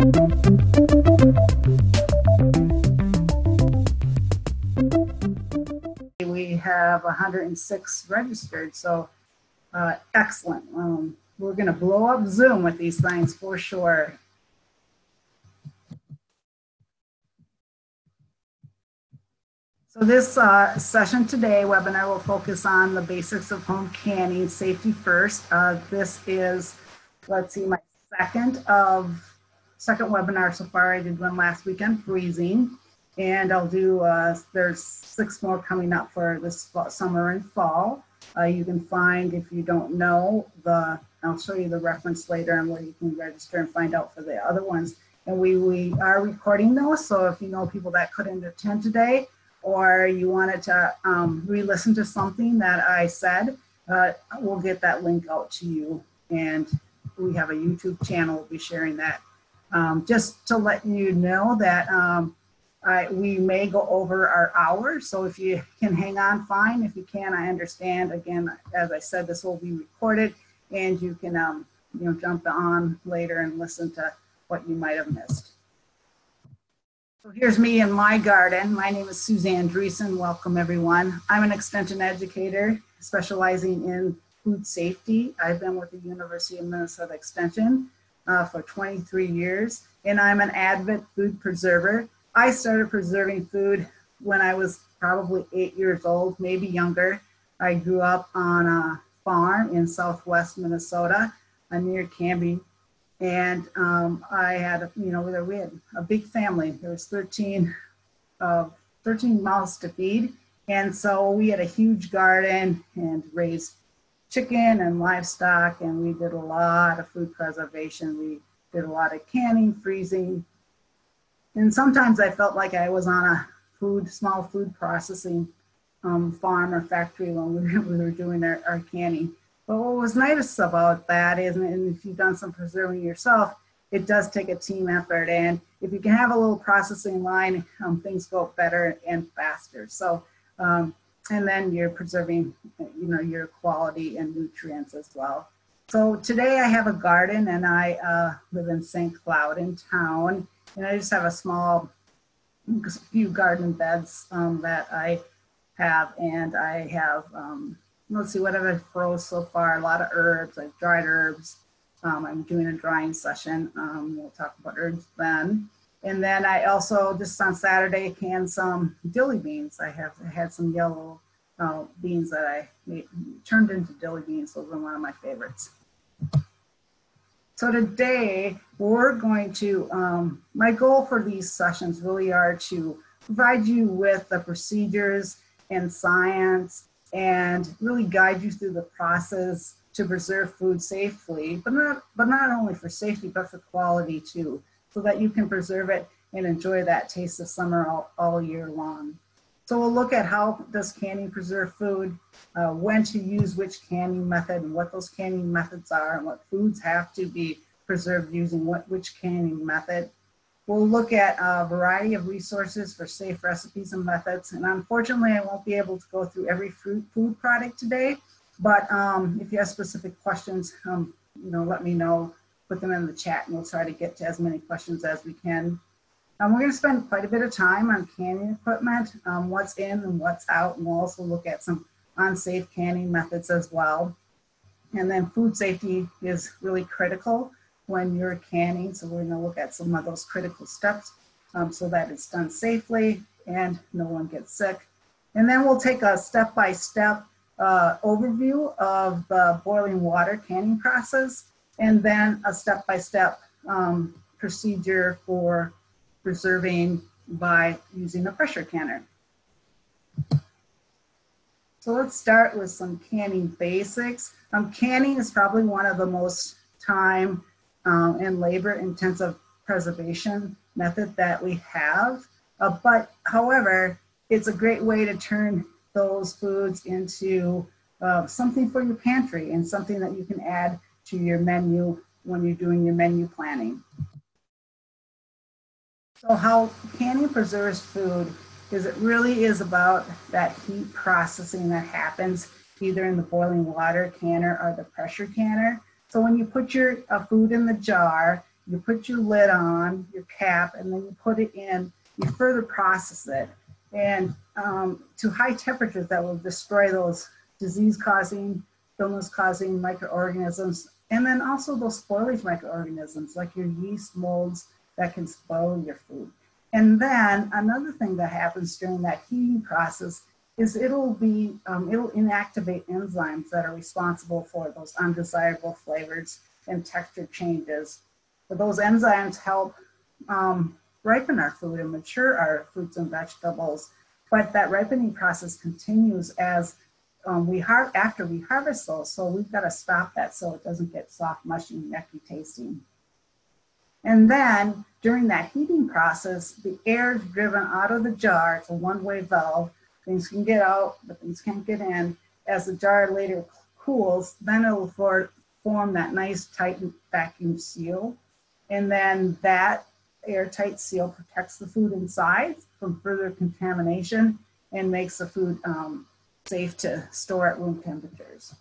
We have 106 registered, so uh, excellent. Um, we're going to blow up Zoom with these things for sure. So this uh, session today, webinar, will focus on the basics of home canning, safety first. Uh, this is, let's see, my second of second webinar so far. I did one last weekend, freezing, and I'll do. Uh, there's six more coming up for this fall, summer and fall. Uh, you can find if you don't know the. I'll show you the reference later on where you can register and find out for the other ones. And we we are recording those, so if you know people that couldn't attend today or you wanted to um, re-listen to something that I said, uh, we'll get that link out to you. And we have a YouTube channel, we'll be sharing that. Um, just to let you know that um, I, we may go over our hour, so if you can hang on, fine. If you can, I understand. Again, as I said, this will be recorded, and you can um, you know jump on later and listen to what you might have missed. So here's me in my garden. My name is Suzanne Driessen. Welcome everyone. I'm an extension educator specializing in food safety. I've been with the University of Minnesota Extension uh, for 23 years and I'm an avid food preserver. I started preserving food when I was probably eight years old, maybe younger. I grew up on a farm in southwest Minnesota uh, near Canby, and um, I had, a you know, we had a big family. There was 13, uh, 13 mouths to feed. And so we had a huge garden and raised chicken and livestock. And we did a lot of food preservation. We did a lot of canning, freezing. And sometimes I felt like I was on a food, small food processing um, farm or factory when we were, we were doing our, our canning. But what was nice about that is, and if you've done some preserving yourself, it does take a team effort. And if you can have a little processing line, um, things go better and faster. So, um, and then you're preserving, you know, your quality and nutrients as well. So today I have a garden and I uh, live in St. Cloud in town. And I just have a small, few garden beds um, that I have. And I have um, let's see what have I've grown so far. A lot of herbs, like dried herbs. Um, I'm doing a drying session. Um, we'll talk about herbs then. And then I also just on Saturday canned some dilly beans. I have I had some yellow uh, beans that I made, turned into dilly beans. Those are one of my favorites. So today we're going to, um, my goal for these sessions really are to provide you with the procedures and science and really guide you through the process to preserve food safely, but not, but not only for safety, but for quality too, so that you can preserve it and enjoy that taste of summer all, all year long. So we'll look at how does canning preserve food, uh, when to use which canning method and what those canning methods are and what foods have to be preserved using what, which canning method. We'll look at a variety of resources for safe recipes and methods. And unfortunately, I won't be able to go through every fruit food product today, but um, if you have specific questions, um, you know, let me know, put them in the chat and we'll try to get to as many questions as we can. Um, we're gonna spend quite a bit of time on canning equipment, um, what's in and what's out, and we'll also look at some unsafe canning methods as well. And then food safety is really critical when you're canning. So we're gonna look at some of those critical steps um, so that it's done safely and no one gets sick. And then we'll take a step-by-step uh, overview of the boiling water canning process and then a step-by-step um, procedure for preserving by using a pressure canner. So let's start with some canning basics. Um, canning is probably one of the most time um, and labor intensive preservation method that we have. Uh, but however, it's a great way to turn those foods into uh, something for your pantry and something that you can add to your menu when you're doing your menu planning. So how canning preserves food is it really is about that heat processing that happens either in the boiling water canner or the pressure canner. So when you put your uh, food in the jar you put your lid on, your cap, and then you put it in, you further process it. And um, to high temperatures that will destroy those disease causing, illness causing microorganisms, and then also those spoilage microorganisms like your yeast molds that can spoil your food. And then another thing that happens during that heating process is it'll be, um, it'll inactivate enzymes that are responsible for those undesirable flavors and texture changes. But those enzymes help um, ripen our food and mature our fruits and vegetables. But that ripening process continues as um, we har- after we harvest those. So we've got to stop that so it doesn't get soft, mushy, yucky tasting. And then during that heating process, the air is driven out of the jar. It's a one-way valve. Things can get out, but things can't get in. As the jar later cools, then it'll for, form that nice tight vacuum seal. And then that airtight seal protects the food inside from further contamination and makes the food um, safe to store at room temperatures.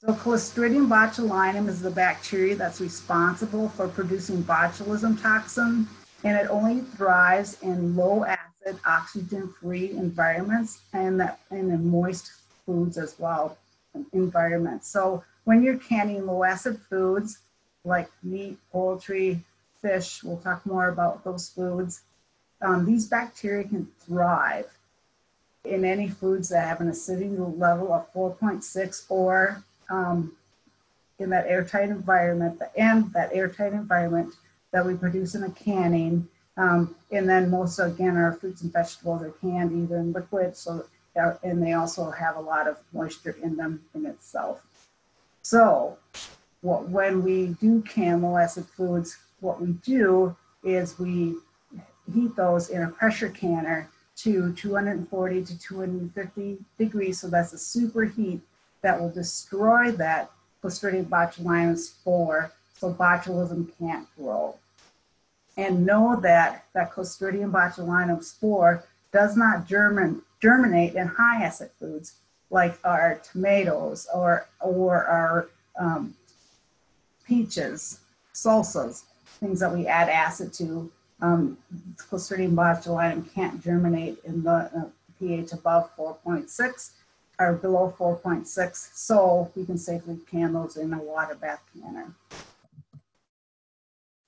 So Clostridium botulinum is the bacteria that's responsible for producing botulism toxin, and it only thrives in low acid, oxygen-free environments and, that, and in moist foods as well, environments. So when you're canning low acid foods like meat, poultry, fish, we'll talk more about those foods, um, these bacteria can thrive in any foods that have an acidity level of 4.6 or um, in that airtight environment and that airtight environment that we produce in a canning. Um, and then most again, our fruits and vegetables are canned either in liquid, so uh, and they also have a lot of moisture in them in itself. So, what when we do can low acid foods, what we do is we heat those in a pressure canner to 240 to 250 degrees. So that's a super heat that will destroy that Clostridium botulinum spore so botulism can't grow. And know that that Clostridium botulinum spore does not germin, germinate in high acid foods like our tomatoes or, or our um, peaches, salsas, things that we add acid to um, Clostridium botulinum can't germinate in the uh, pH above 4.6 or below 4.6, so we can safely can those in a water bath canner.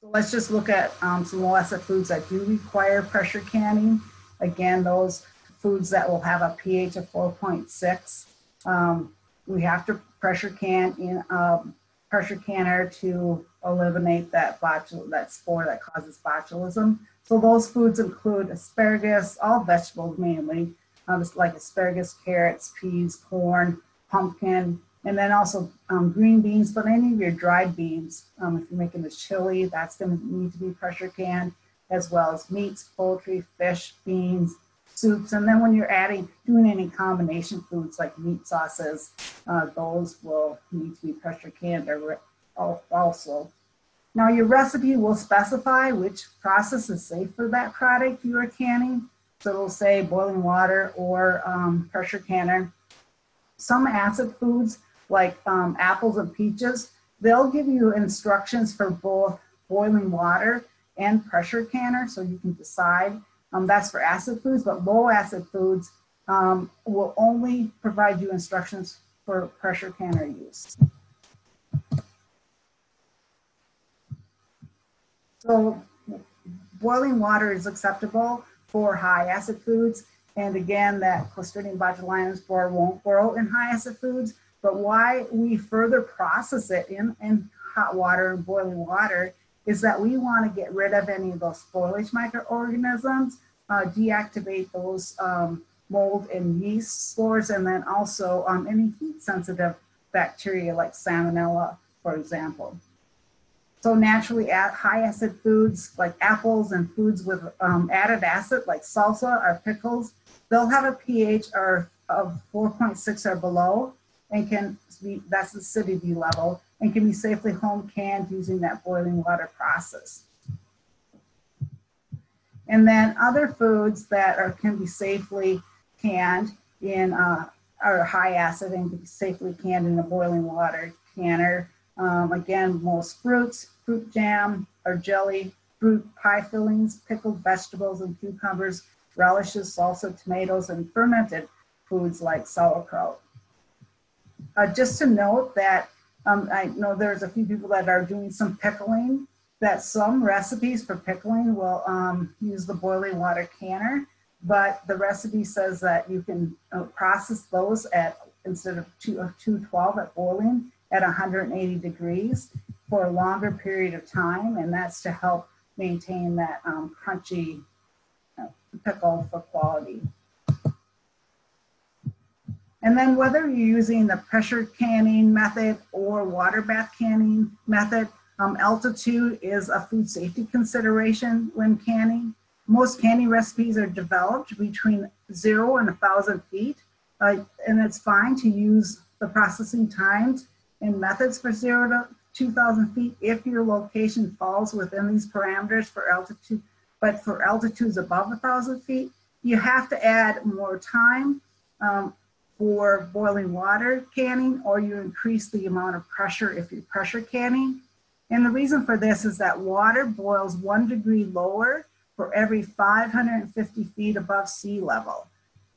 So let's just look at um, some acid foods that do require pressure canning. Again, those foods that will have a pH of 4.6, um, we have to pressure can in um, pressure canner to eliminate that botul that spore that causes botulism. So those foods include asparagus, all vegetables mainly, um, like asparagus, carrots, peas, corn, pumpkin, and then also um, green beans, but any of your dried beans. Um, if you're making a chili, that's going to need to be pressure canned, as well as meats, poultry, fish, beans, soups. And then when you're adding, doing any combination foods like meat sauces, uh, those will need to be pressure canned also. Now your recipe will specify which process is safe for that product you are canning. So it'll say boiling water or um, pressure canner. Some acid foods like um, apples and peaches, they'll give you instructions for both boiling water and pressure canner so you can decide um, that's for acid foods, but low acid foods um, will only provide you instructions for pressure canner use. So boiling water is acceptable for high acid foods. And again, that Clostridium botulinum spore won't grow in high acid foods. But why we further process it in, in hot water and boiling water is that we want to get rid of any of those spoilage microorganisms, uh, deactivate those um, mold and yeast spores, and then also um, any heat sensitive bacteria like salmonella, for example. So naturally high acid foods like apples and foods with um, added acid like salsa or pickles, they'll have a pH of 4.6 or below and can be, that's the acidity level, and can be safely home canned using that boiling water process. And then other foods that are, can be safely canned in uh, are high acid and can be safely canned in a boiling water canner Um, again, most fruits, fruit jam or jelly, fruit pie fillings, pickled vegetables and cucumbers, relishes, salsa, tomatoes, and fermented foods like sauerkraut. Uh, just to note that um, I know there's a few people that are doing some pickling, that some recipes for pickling will um, use the boiling water canner, but the recipe says that you can uh, process those at, instead of two, of 212 at boiling, at 180 degrees for a longer period of time, and that's to help maintain that um, crunchy uh, pickle for quality. And then whether you're using the pressure canning method or water bath canning method, um, altitude is a food safety consideration when canning. Most canning recipes are developed between zero and a thousand feet, uh, and it's fine to use the processing times and methods for zero to 2,000 feet if your location falls within these parameters for altitude, but for altitudes above a thousand feet, you have to add more time um, for boiling water canning or you increase the amount of pressure if you're pressure canning. And the reason for this is that water boils one degree lower for every 550 feet above sea level.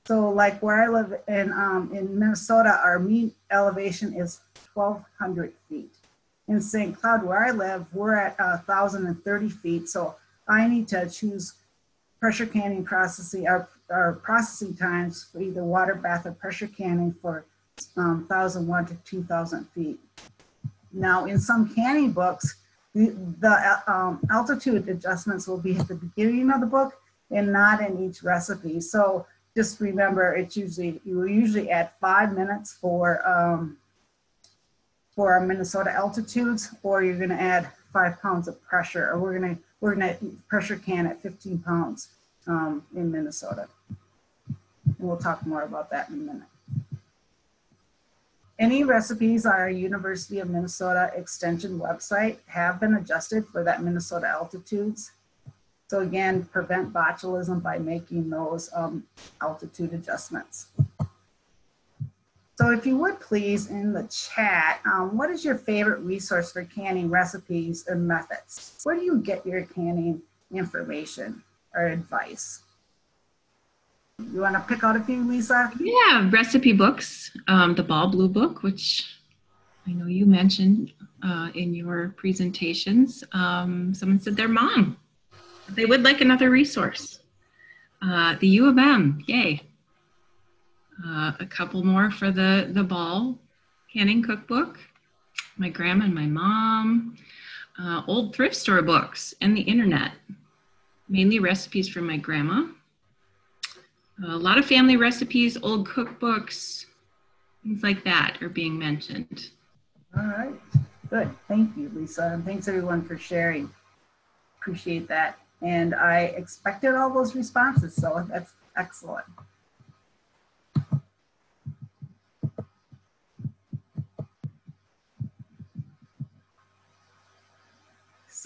So like where I live in, um, in Minnesota, our mean elevation is 1,200 feet. In St. Cloud, where I live, we're at 1,030 feet. So I need to choose pressure canning processing, our, our processing times for either water bath or pressure canning for um, 1,001 to 2,000 feet. Now, in some canning books, the, the um, altitude adjustments will be at the beginning of the book and not in each recipe. So just remember, it's usually you will usually add five minutes for um, for our Minnesota altitudes, or you're going to add five pounds of pressure, or we're going to we're going to pressure can at 15 pounds um, in Minnesota. And we'll talk more about that in a minute. Any recipes on our University of Minnesota Extension website have been adjusted for that Minnesota altitudes. So again, prevent botulism by making those um, altitude adjustments. So if you would please in the chat, um, what is your favorite resource for canning recipes and methods? Where do you get your canning information or advice? You want to pick out a few, Lisa? Yeah, recipe books. Um, the Ball Blue Book, which I know you mentioned uh, in your presentations. Um, someone said their mom. They would like another resource. Uh, the U of M, yay. Uh, a couple more for the, the Ball Canning Cookbook. My grandma and my mom. Uh, old thrift store books and the internet. Mainly recipes from my grandma a lot of family recipes, old cookbooks, things like that are being mentioned. All right, good. Thank you, Lisa. And thanks everyone for sharing. Appreciate that. And I expected all those responses, so that's excellent.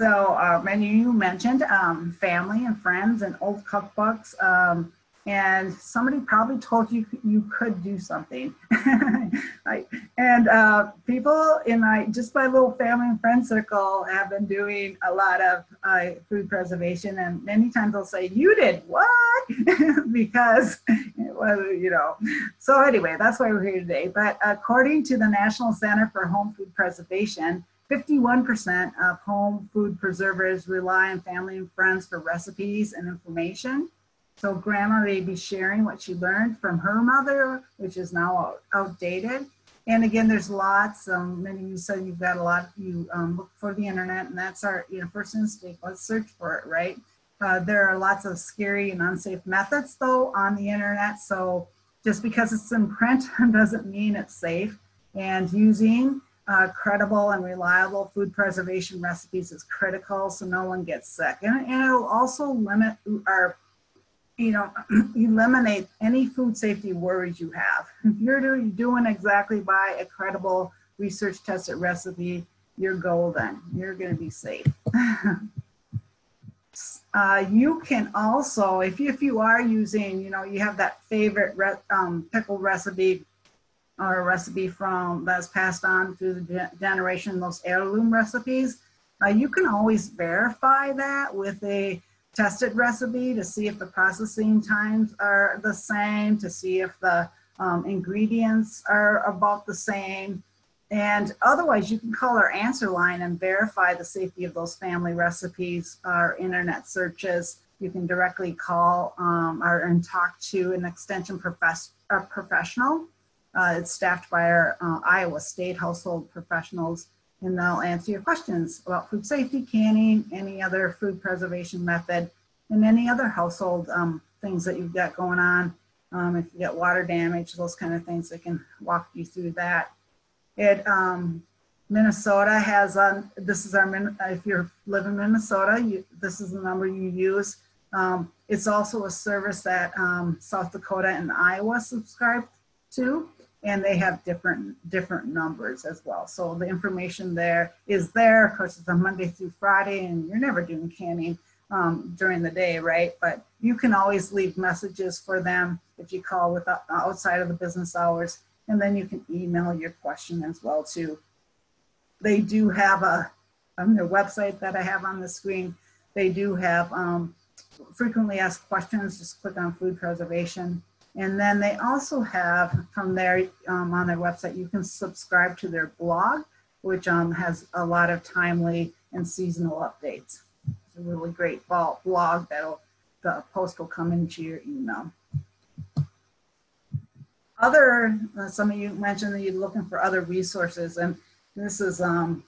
So, and you mentioned um, family and friends and old cookbooks. Um, and somebody probably told you you could do something. And uh, people in my just my little family and friend circle have been doing a lot of uh, food preservation, and many times they'll say, "You did what?" because it was, you know. So anyway, that's why we're here today. But according to the National Center for Home Food Preservation. 51% of home food preservers rely on family and friends for recipes and information. So grandma may be sharing what she learned from her mother, which is now outdated. And again, there's lots. Um, many of you said you've got a lot. You um, look for the internet, and that's our you know first instinct. Let's search for it, right? Uh, there are lots of scary and unsafe methods though on the internet. So just because it's in print doesn't mean it's safe. And using uh, credible and reliable food preservation recipes is critical so no one gets sick. And, and it'll also limit our you know, eliminate any food safety worries you have. If you're doing exactly by a credible research tested recipe, you're golden. You're going to be safe. uh, you can also, if you, if you are using, you know, you have that favorite re um, pickle recipe or a recipe from that's passed on through the generation, those heirloom recipes, uh, you can always verify that with a tested recipe to see if the processing times are the same, to see if the um, ingredients are about the same. And otherwise, you can call our answer line and verify the safety of those family recipes, our internet searches. You can directly call um, or, and talk to an extension profess- professional. Uh, it's staffed by our uh, Iowa State household professionals and they'll answer your questions about food safety, canning, any other food preservation method, and any other household um, things that you've got going on. Um, if you get water damage, those kind of things, they can walk you through that. It um, Minnesota has um, this is our if you live in Minnesota, you, this is the number you use. Um, it's also a service that um, South Dakota and Iowa subscribe to and they have different different numbers as well. So the information there is there. Of course, it's a Monday through Friday, and you're never doing canning um, during the day, right? But you can always leave messages for them if you call with outside of the business hours, and then you can email your question as well too. They do have a on their website that I have on the screen. They do have um, frequently asked questions. Just click on food preservation and then they also have from there um, on their website, you can subscribe to their blog, which um, has a lot of timely and seasonal updates. It's a really great blog that'll, the post will come into your email. Other, uh, some of you mentioned that you're looking for other resources, and this is um,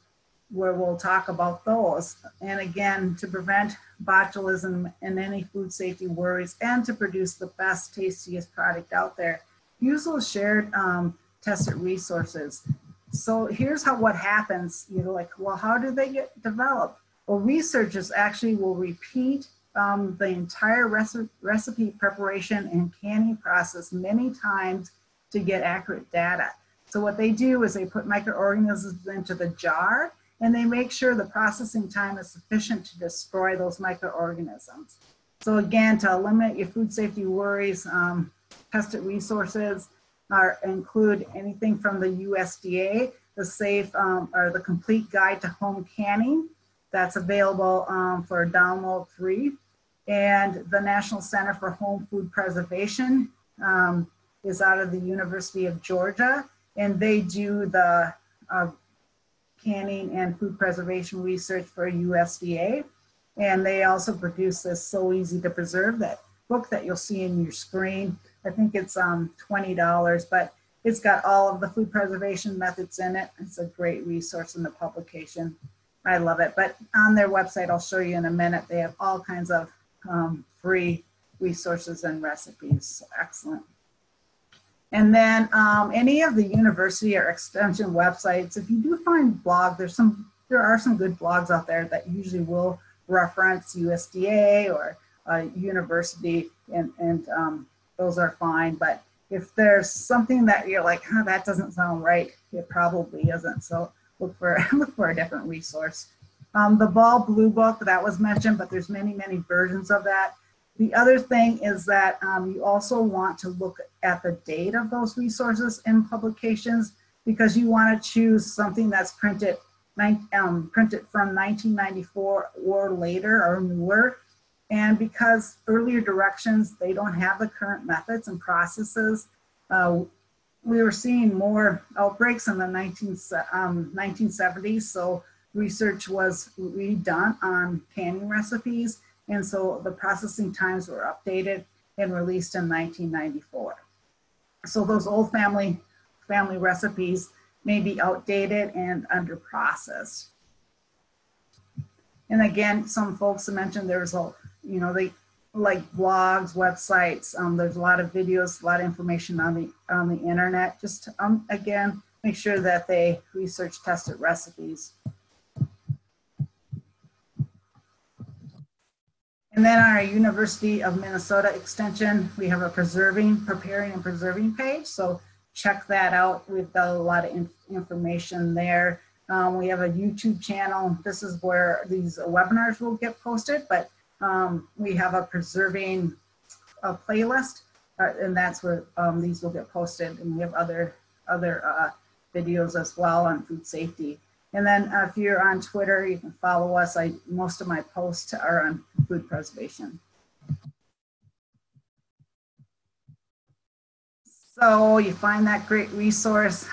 where we'll talk about those. And again, to prevent botulism and any food safety worries and to produce the best, tastiest product out there, use those shared um, tested resources. So here's how what happens. You're like, well, how do they get developed? Well, researchers actually will repeat um, the entire recipe preparation and canning process many times to get accurate data. So what they do is they put microorganisms into the jar and they make sure the processing time is sufficient to destroy those microorganisms. So again, to eliminate your food safety worries, um, tested resources are include anything from the USDA, the safe um, or the complete guide to home canning that's available um, for download free. And the National Center for Home Food Preservation um, is out of the University of Georgia, and they do the uh, canning and food preservation research for USDA. And they also produce this So Easy to Preserve, that book that you'll see in your screen. I think it's um, $20, but it's got all of the food preservation methods in it. It's a great resource in the publication. I love it. But on their website, I'll show you in a minute, they have all kinds of um, free resources and recipes. Excellent. And then um, any of the university or extension websites, if you do find blog, there's some, there are some good blogs out there that usually will reference USDA or uh, university and, and um, those are fine. But if there's something that you're like, huh, that doesn't sound right, it probably isn't. So look for, look for a different resource. Um, the Ball Blue Book that was mentioned, but there's many, many versions of that. The other thing is that um, you also want to look at the date of those resources and publications because you want to choose something that's printed, um, printed from 1994 or later or newer. And because earlier directions, they don't have the current methods and processes, uh, we were seeing more outbreaks in the 19, um, 1970s. So research was redone on canning recipes and so the processing times were updated and released in 1994. So those old family, family recipes may be outdated and under processed. And again, some folks mentioned there's a, you know, they like blogs, websites. Um, there's a lot of videos, a lot of information on the on the internet. Just um, again, make sure that they research tested recipes. And then our University of Minnesota extension, we have a preserving, preparing and preserving page. So check that out. We've got a lot of inf information there. Um, we have a YouTube channel. This is where these webinars will get posted, but um, we have a preserving a playlist, uh, and that's where um, these will get posted. And we have other other uh, videos as well on food safety. And then uh, if you're on Twitter, you can follow us. I most of my posts are on food preservation. So you find that great resource,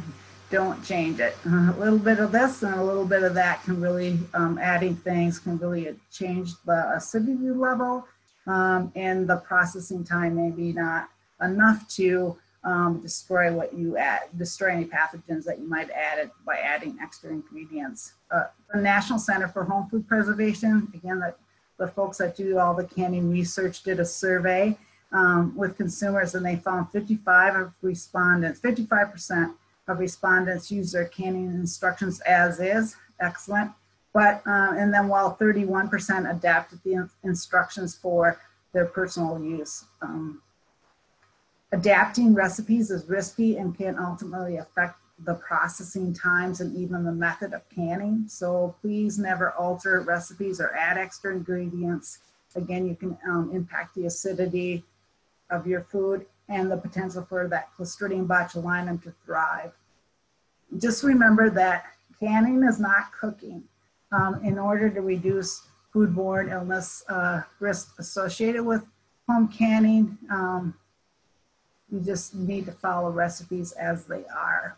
don't change it. a little bit of this and a little bit of that can really, um, adding things can really change the acidity level um, and the processing time maybe not enough to um, destroy what you add, destroy any pathogens that you might add it by adding extra ingredients. Uh, the National Center for Home Food Preservation, again, the, the folks that do all the canning research did a survey um, with consumers and they found 55 of respondents, 55% of respondents use their canning instructions as is, excellent. But, uh, and then while 31% adapted the instructions for their personal use. Um, Adapting recipes is risky and can ultimately affect the processing times and even the method of canning. So please never alter recipes or add extra ingredients. Again, you can um, impact the acidity of your food and the potential for that Clostridium botulinum to thrive. Just remember that canning is not cooking. Um, in order to reduce foodborne illness uh, risk associated with home canning, um, you just need to follow recipes as they are.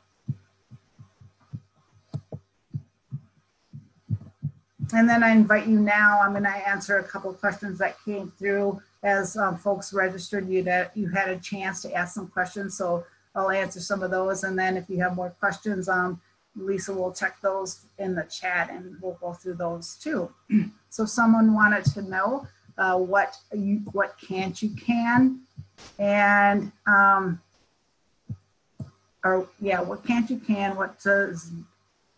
And then I invite you now, I'm gonna answer a couple questions that came through as um, folks registered you that you had a chance to ask some questions. So I'll answer some of those. And then if you have more questions, um, Lisa will check those in the chat and we'll go through those too. so someone wanted to know uh, what you, what can't you can and um, or yeah, what can't you can, what does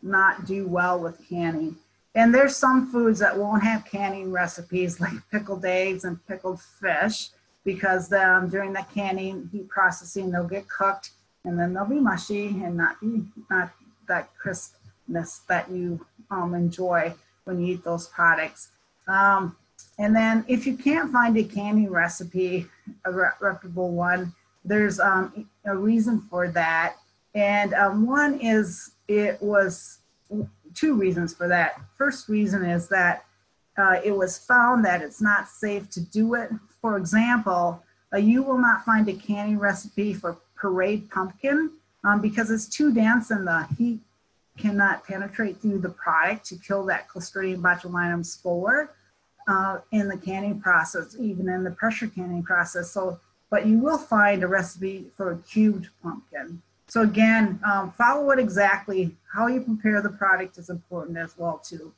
not do well with canning. And there's some foods that won't have canning recipes like pickled eggs and pickled fish because um, during the canning heat processing they'll get cooked and then they'll be mushy and not be not that crispness that you um, enjoy when you eat those products. Um, and then if you can't find a canning recipe, a reputable one, there's um, a reason for that. And um, one is it was two reasons for that. First reason is that uh, it was found that it's not safe to do it. For example, uh, you will not find a canning recipe for pureed pumpkin um, because it's too dense and the heat cannot penetrate through the product to kill that Clostridium botulinum spore uh, in the canning process, even in the pressure canning process. So, but you will find a recipe for a cubed pumpkin. So again, um, follow it exactly. How you prepare the product is important as well too.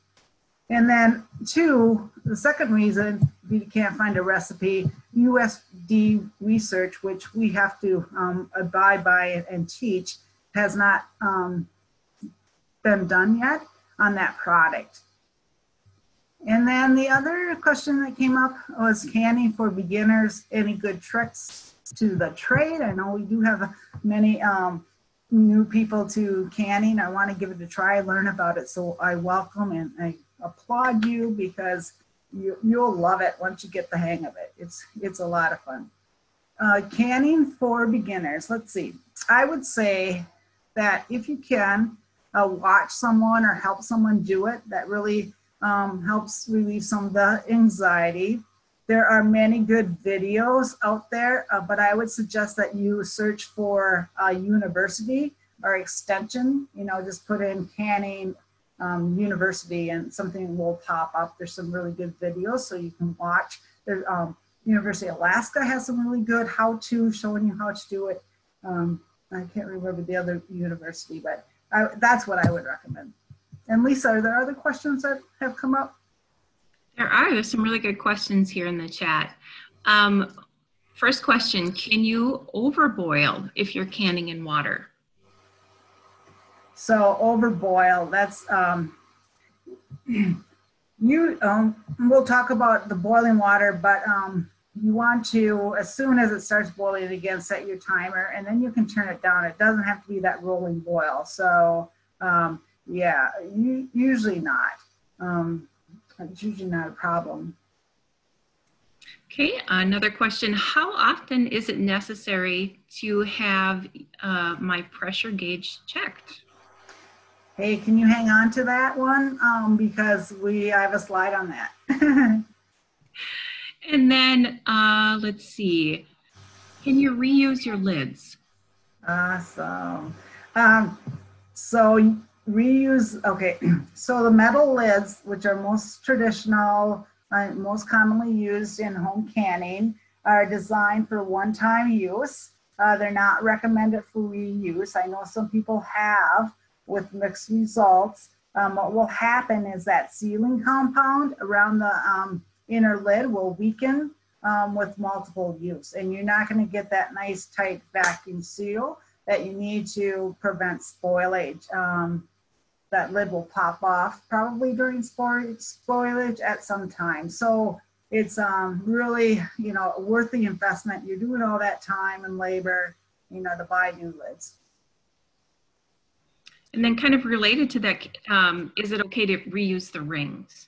And then two, the second reason you can't find a recipe, USD research, which we have to um, abide by and teach, has not um, been done yet on that product. And then the other question that came up was canning for beginners. Any good tricks to the trade? I know we do have many um, new people to canning. I want to give it a try, learn about it. So I welcome and I applaud you because you, you'll love it once you get the hang of it. It's, it's a lot of fun. Uh, canning for beginners. Let's see. I would say that if you can uh, watch someone or help someone do it, that really um, helps relieve some of the anxiety. There are many good videos out there, uh, but I would suggest that you search for a university or extension. You know, just put in canning um, university and something will pop up. There's some really good videos so you can watch. There's um, University of Alaska has some really good how-to showing you how to do it. Um, I can't remember the other university, but I, that's what I would recommend. And Lisa, are there other questions that have come up? There are. There's some really good questions here in the chat. Um, first question, can you overboil if you're canning in water? So overboil, that's, um, you, um, we'll talk about the boiling water, but um, you want to, as soon as it starts boiling again, set your timer and then you can turn it down. It doesn't have to be that rolling boil. So um, yeah, usually not. Um, it's usually not a problem. Okay, another question. How often is it necessary to have uh, my pressure gauge checked? Hey, can you hang on to that one? Um, because we I have a slide on that. and then uh, let's see. Can you reuse your lids? Awesome. Um, so reuse, okay. So the metal lids, which are most traditional, uh, most commonly used in home canning, are designed for one-time use. Uh, they're not recommended for reuse. I know some people have with mixed results. Um, what will happen is that sealing compound around the um, inner lid will weaken um, with multiple use and you're not going to get that nice tight vacuum seal that you need to prevent spoilage. Um, that lid will pop off probably during spoilage at some time. So it's um, really, you know, worth the investment. You're doing all that time and labor, you know, to buy new lids. And then kind of related to that, um, is it okay to reuse the rings?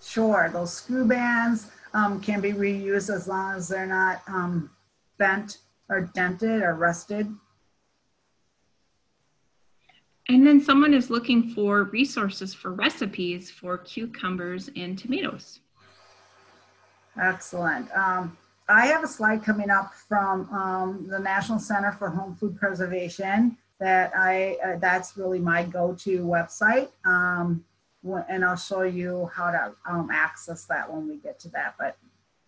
Sure, those screw bands um, can be reused as long as they're not um, bent or dented or rusted. And then someone is looking for resources for recipes for cucumbers and tomatoes. Excellent. Um, I have a slide coming up from um, the National Center for Home Food Preservation that I, uh, that's really my go-to website. Um, and I'll show you how to um, access that when we get to that. But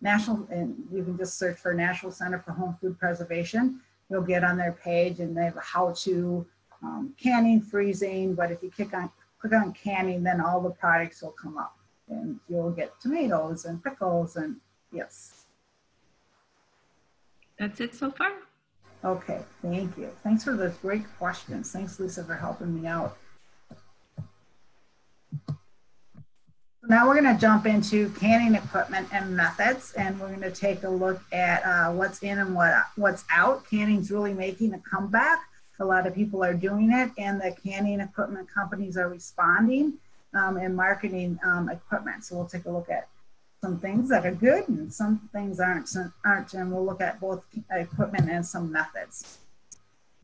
National, and you can just search for National Center for Home Food Preservation. You'll get on their page and they have a how to um, canning, freezing, but if you click on, click on canning, then all the products will come up and you'll get tomatoes and pickles and yes. That's it so far. Okay, thank you. Thanks for those great questions. Thanks, Lisa, for helping me out. Now we're going to jump into canning equipment and methods, and we're going to take a look at uh, what's in and what what's out. Canning's really making a comeback. A lot of people are doing it, and the canning equipment companies are responding um, and marketing um, equipment. So we'll take a look at some things that are good and some things aren't, aren't and we'll look at both equipment and some methods.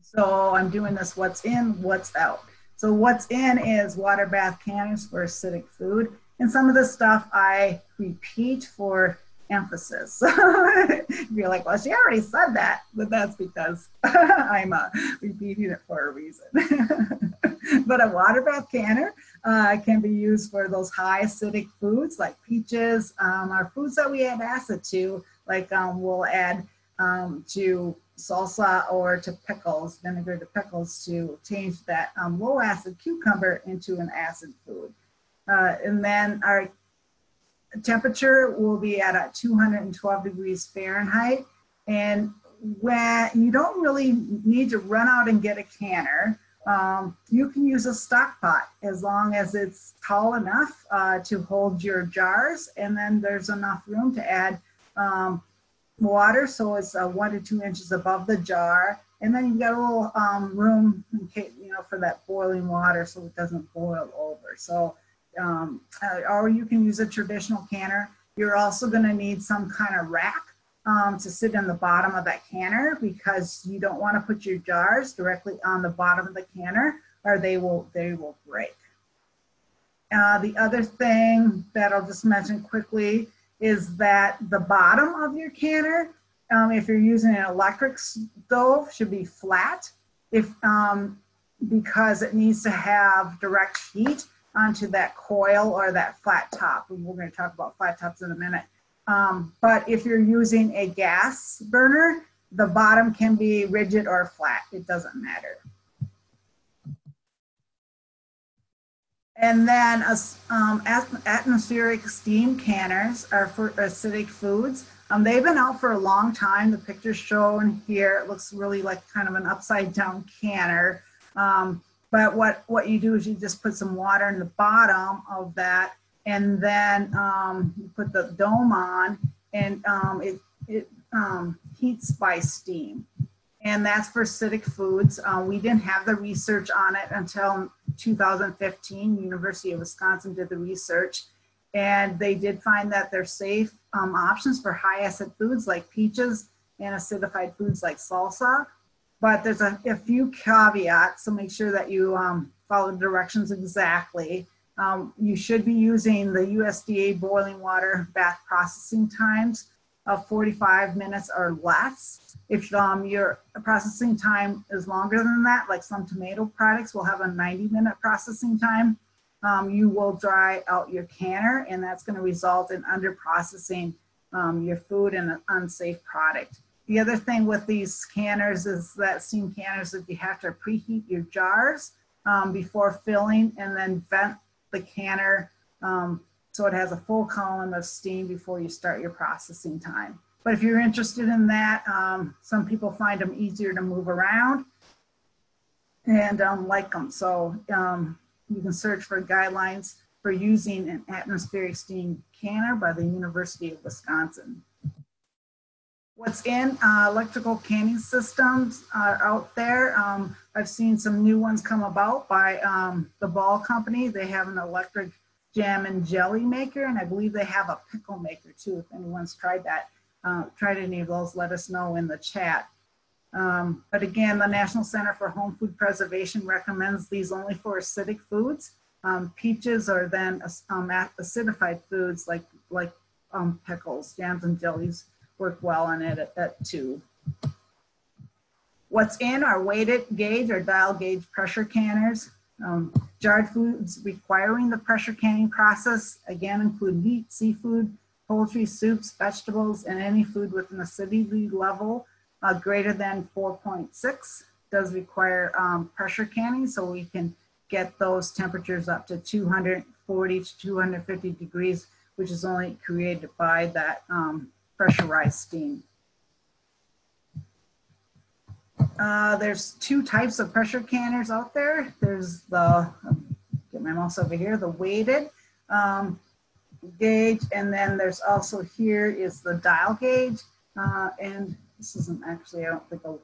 So I'm doing this what's in, what's out. So what's in is water bath canners for acidic food. And some of the stuff I repeat for emphasis. You're like, well, she already said that, but that's because I'm uh, repeating it for a reason. but a water bath canner uh, can be used for those high acidic foods like peaches, um, foods that we add acid to, like um, we'll add um, to salsa or to pickles, vinegar to pickles to change that um, low acid cucumber into an acid food. Uh, and then our temperature will be at a 212 degrees Fahrenheit. And when you don't really need to run out and get a canner, um, you can use a stock pot as long as it's tall enough uh, to hold your jars. And then there's enough room to add um, water. So it's uh, one to two inches above the jar. And then you've got a little um, room, you know, for that boiling water so it doesn't boil over. So um, uh, or you can use a traditional canner. You're also going to need some kind of rack um, to sit in the bottom of that canner because you don't want to put your jars directly on the bottom of the canner or they will they will break. Uh, the other thing that I'll just mention quickly is that the bottom of your canner, um, if you're using an electric stove, should be flat. If um, because it needs to have direct heat onto that coil or that flat top. And we're going to talk about flat tops in a minute. Um, but if you're using a gas burner, the bottom can be rigid or flat. It doesn't matter. And then um, atmospheric steam canners are for acidic foods. Um, they've been out for a long time. The picture shown here, it looks really like kind of an upside down canner. Um, but what, what you do is you just put some water in the bottom of that and then um, you put the dome on and um, it, it um, heats by steam. And that's for acidic foods. Uh, we didn't have the research on it until 2015. University of Wisconsin did the research and they did find that they're safe um, options for high acid foods like peaches and acidified foods like salsa. But there's a, a few caveats, so make sure that you um, follow the directions exactly. Um, you should be using the USDA boiling water bath processing times of 45 minutes or less. If um, your processing time is longer than that, like some tomato products will have a 90 minute processing time, um, you will dry out your canner and that's going to result in under processing um, your food and an unsafe product. The other thing with these canners is that steam canners that you have to preheat your jars um, before filling and then vent the canner um, so it has a full column of steam before you start your processing time. But if you're interested in that, um, some people find them easier to move around and um, like them. So um, you can search for guidelines for using an atmospheric steam canner by the University of Wisconsin. What's in uh, electrical canning systems out there? Um, I've seen some new ones come about by um, the Ball Company. They have an electric jam and jelly maker, and I believe they have a pickle maker too. If anyone's tried that, uh, tried any of those, let us know in the chat. Um, but again, the National Center for Home Food Preservation recommends these only for acidic foods. Um, peaches are then um, acidified foods like, like um, pickles, jams and jellies work well on it at, two. What's in are weighted gauge or dial gauge pressure canners. Um, jarred foods requiring the pressure canning process again include meat, seafood, poultry, soups, vegetables, and any food with an acidity level uh, greater than 4.6 does require um, pressure canning so we can get those temperatures up to 240 to 250 degrees, which is only created by that um, pressurized steam. Uh, there's two types of pressure canners out there. There's the, get my mouse over here, the weighted um, gauge, and then there's also here is the dial gauge. Uh, and this isn't actually, I don't think, a,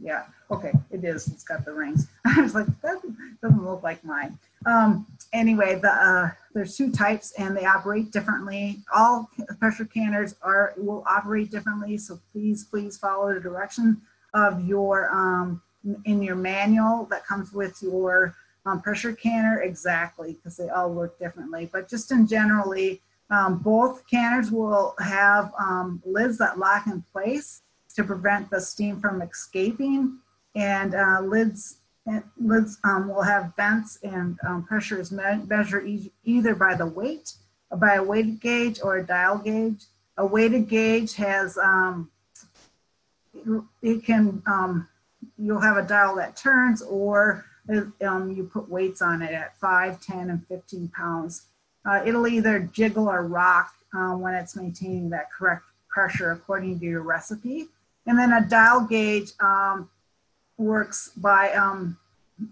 yeah, okay, it is, it's got the rings. I was like, that doesn't look like mine. Um, anyway, the, uh, there's two types and they operate differently. All pressure canners are will operate differently, so please, please follow the direction of your, um, in your manual that comes with your um, pressure canner exactly because they all work differently. But just in generally, um, both canners will have um, lids that lock in place to prevent the steam from escaping and uh, lids lids um, will have vents and um, pressure is me measured e either by the weight, by a weighted gauge or a dial gauge. A weighted gauge has, um, it can, um, you'll have a dial that turns or um, you put weights on it at 5, 10, and 15 pounds. Uh, it'll either jiggle or rock uh, when it's maintaining that correct pressure according to your recipe. And then a dial gauge um, works by um,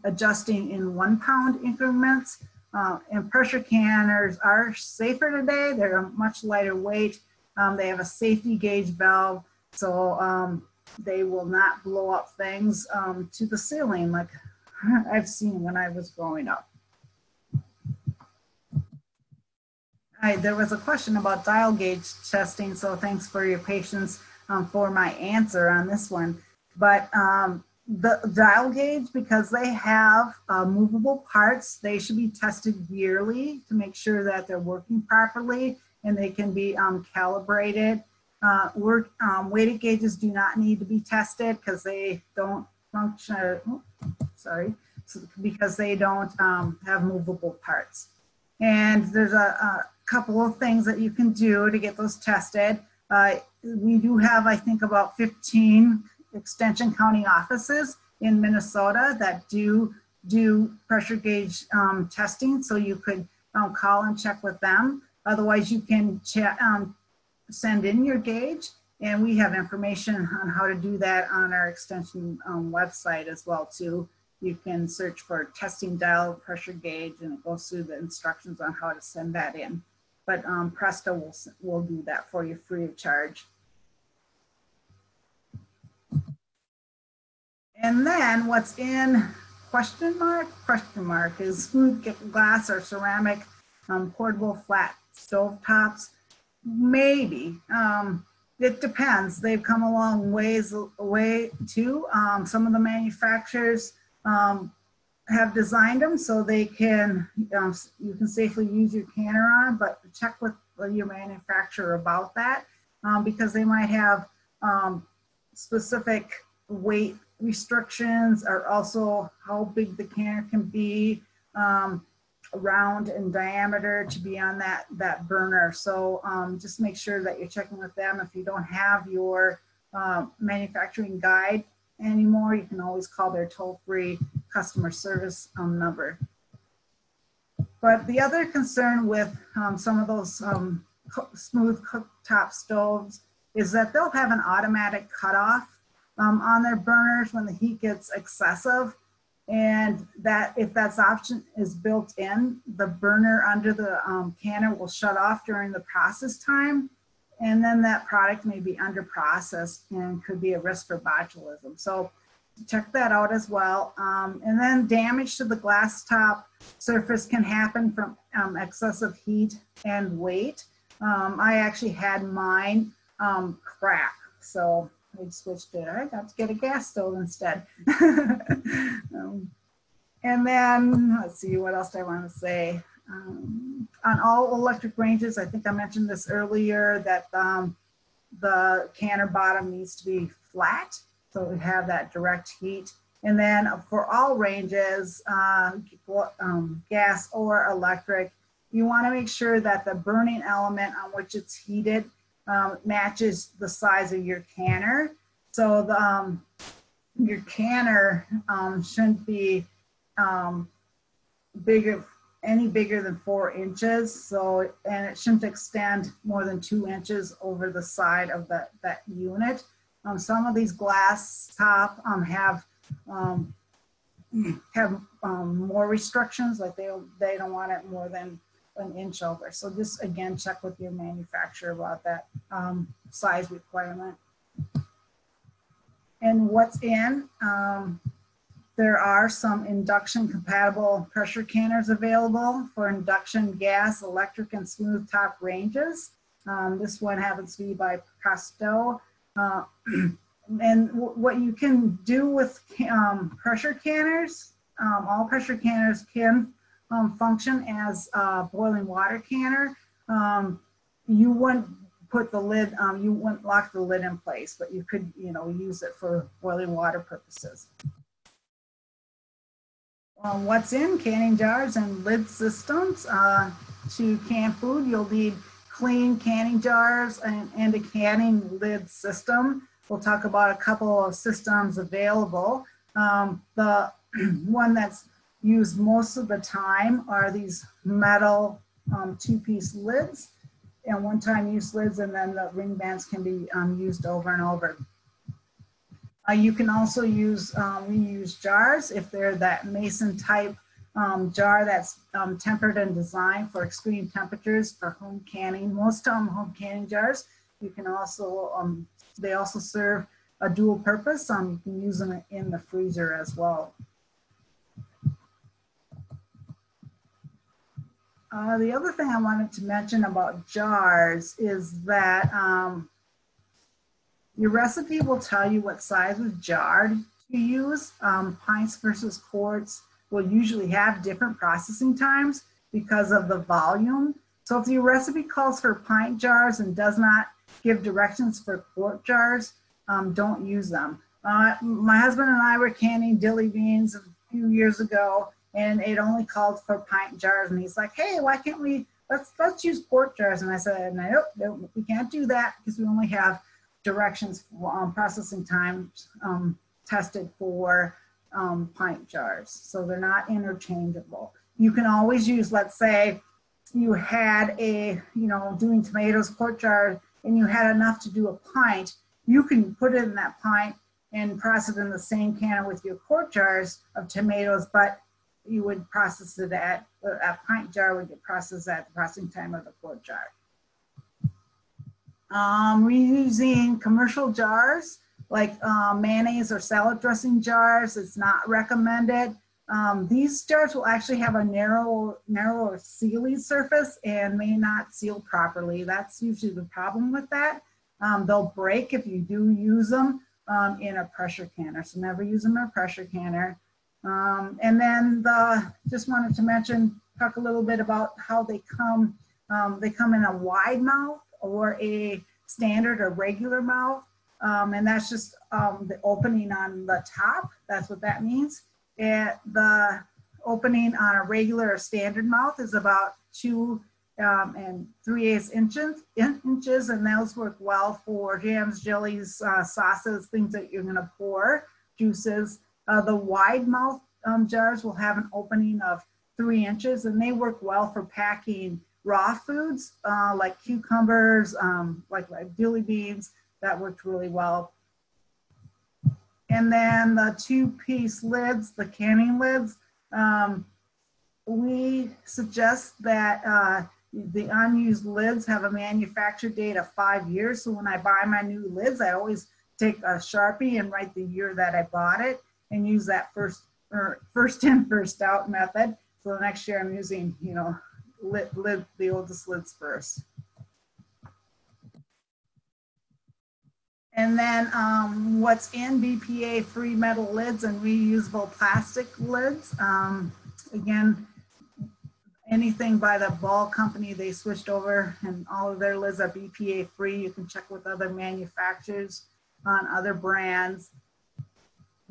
adjusting in one pound increments. Uh, and pressure canners are safer today. They're a much lighter weight. Um, they have a safety gauge valve, so um, they will not blow up things um, to the ceiling like I've seen when I was growing up. Hi, there was a question about dial gauge testing, so thanks for your patience um, for my answer on this one. But um, the dial gauge, because they have uh, movable parts, they should be tested yearly to make sure that they're working properly and they can be um, calibrated. Uh, work, um, weighted gauges do not need to be tested because they don't function, oh, sorry, so, because they don't um, have movable parts. And there's a, a, couple of things that you can do to get those tested. Uh, we do have, I think, about 15 extension county offices in Minnesota that do do pressure gauge um, testing. So you could um, call and check with them. Otherwise, you can chat, um, send in your gauge, and we have information on how to do that on our extension um, website as well too. You can search for testing dial pressure gauge, and it goes through the instructions on how to send that in. But um, Presto will, will do that for you free of charge. And then what's in question mark, question mark is food glass or ceramic um, portable flat stove tops. maybe. Um, it depends. They've come a long ways away too. Um, some of the manufacturers um, have designed them so they can um, you can safely use your canner on, but check with your manufacturer about that um, because they might have specific weight restrictions are also how big the canner can be um, in diameter to be on that that burner. So um, just make sure that you're checking with them. If you don't have your uh, manufacturing guide anymore you can always call their toll-free customer service um, number. But the other concern with um, some of those um, smooth cooktop stoves is that they'll have an automatic cutoff um, on their burners when the heat gets excessive. And that if that's option is built in, the burner under the um, canner will shut off during the process time. And then that product may be under processed and could be a risk for botulism. So check that out as well. Um, and then damage to the glass top surface can happen from um, excessive heat and weight. Um, I actually had mine um, crack. So we switched it. I got to get a gas stove instead. um, and then let's see, what else do I want to say? Um, on all electric ranges, I think I mentioned this earlier that um, the canner bottom needs to be flat so we have that direct heat. And then for all ranges, uh, um, gas or electric, you want to make sure that the burning element on which it's heated um, matches the size of your canner. So the, um, your canner um, shouldn't be um, bigger, any bigger than four inches. So, and it shouldn't extend more than two inches over the side of that, that unit. Um, some of these glass top um, have have more restrictions, like they, they don't want it more than an inch over. So just again, check with your manufacturer about that um, size requirement. And what's in, um, there are some induction compatible pressure canners available for induction gas, electric, and smooth top ranges. Um, this one happens to be by Presto. Uh, and what you can do with um, pressure canners, um, all pressure canners can um, function as a boiling water canner. Um, you wouldn't put the lid, um, you wouldn't lock the lid in place, but you could, you know, use it for boiling water purposes. Um, what's in canning jars and lid systems? Uh, to can food, you'll need clean canning jars and, and a canning lid system. We'll talk about a couple of systems available. Um, the one that's used most of the time are these metal um, two-piece lids and one-time use lids, and then the ring bands can be um, used over and over. Uh, you can also use um, reuse jars if they're that mason type um, jar that's um, tempered and designed for extreme temperatures for home canning. Most of um, home canning jars, you can also, um, they also serve a dual purpose. Um, you can use them in the freezer as well. Uh, the other thing I wanted to mention about jars is that um, your recipe will tell you what size of jar to use. Um, pints versus quarts will usually have different processing times because of the volume. So if your recipe calls for pint jars and does not give directions for quart jars, um, don't use them. Uh, my husband and I were canning dilly beans a few years ago and it only called for pint jars. And he's like, hey, why can't we, let's, let's use quart jars. And I said, nope, nope we can't do that because we only have directions on um, processing times um, tested for um, pint jars. So they're not interchangeable. You can always use, let's say you had a, you know, doing tomatoes quart jar and you had enough to do a pint, you can put it in that pint and process it in the same canner with your quart jars of tomatoes, but you would process it at a pint jar would get processed at the processing time of the quart jar. Um, reusing commercial jars like um, mayonnaise or salad dressing jars, it's not recommended. Um, these jars will actually have a narrow, narrower sealing surface and may not seal properly. That's usually the problem with that. Um, they'll break if you do use them um, in a pressure canner. So never use them in a pressure canner. Um, and then the, just wanted to mention, talk a little bit about how they come. Um, they come in a wide mouth or a standard or regular mouth. Um, and that's just um, the opening on the top. That's what that means. And the opening on a regular or standard mouth is about two um, and three eighths inches, inches, and those work well for jams, jellies, uh, sauces, things that you're gonna pour, juices. Uh, the wide mouth um, jars will have an opening of three inches and they work well for packing raw foods uh, like cucumbers, um, like, like dilly beans, that worked really well. And then the two piece lids, the canning lids, um, we suggest that uh, the unused lids have a manufacture date of five years. So when I buy my new lids, I always take a Sharpie and write the year that I bought it and use that first or first in, first out method. So next year I'm using, you know, lid the oldest lids first. And then um, what's in BPA free metal lids and reusable plastic lids. Um, again, anything by the Ball company, they switched over and all of their lids are BPA free. You can check with other manufacturers on other brands.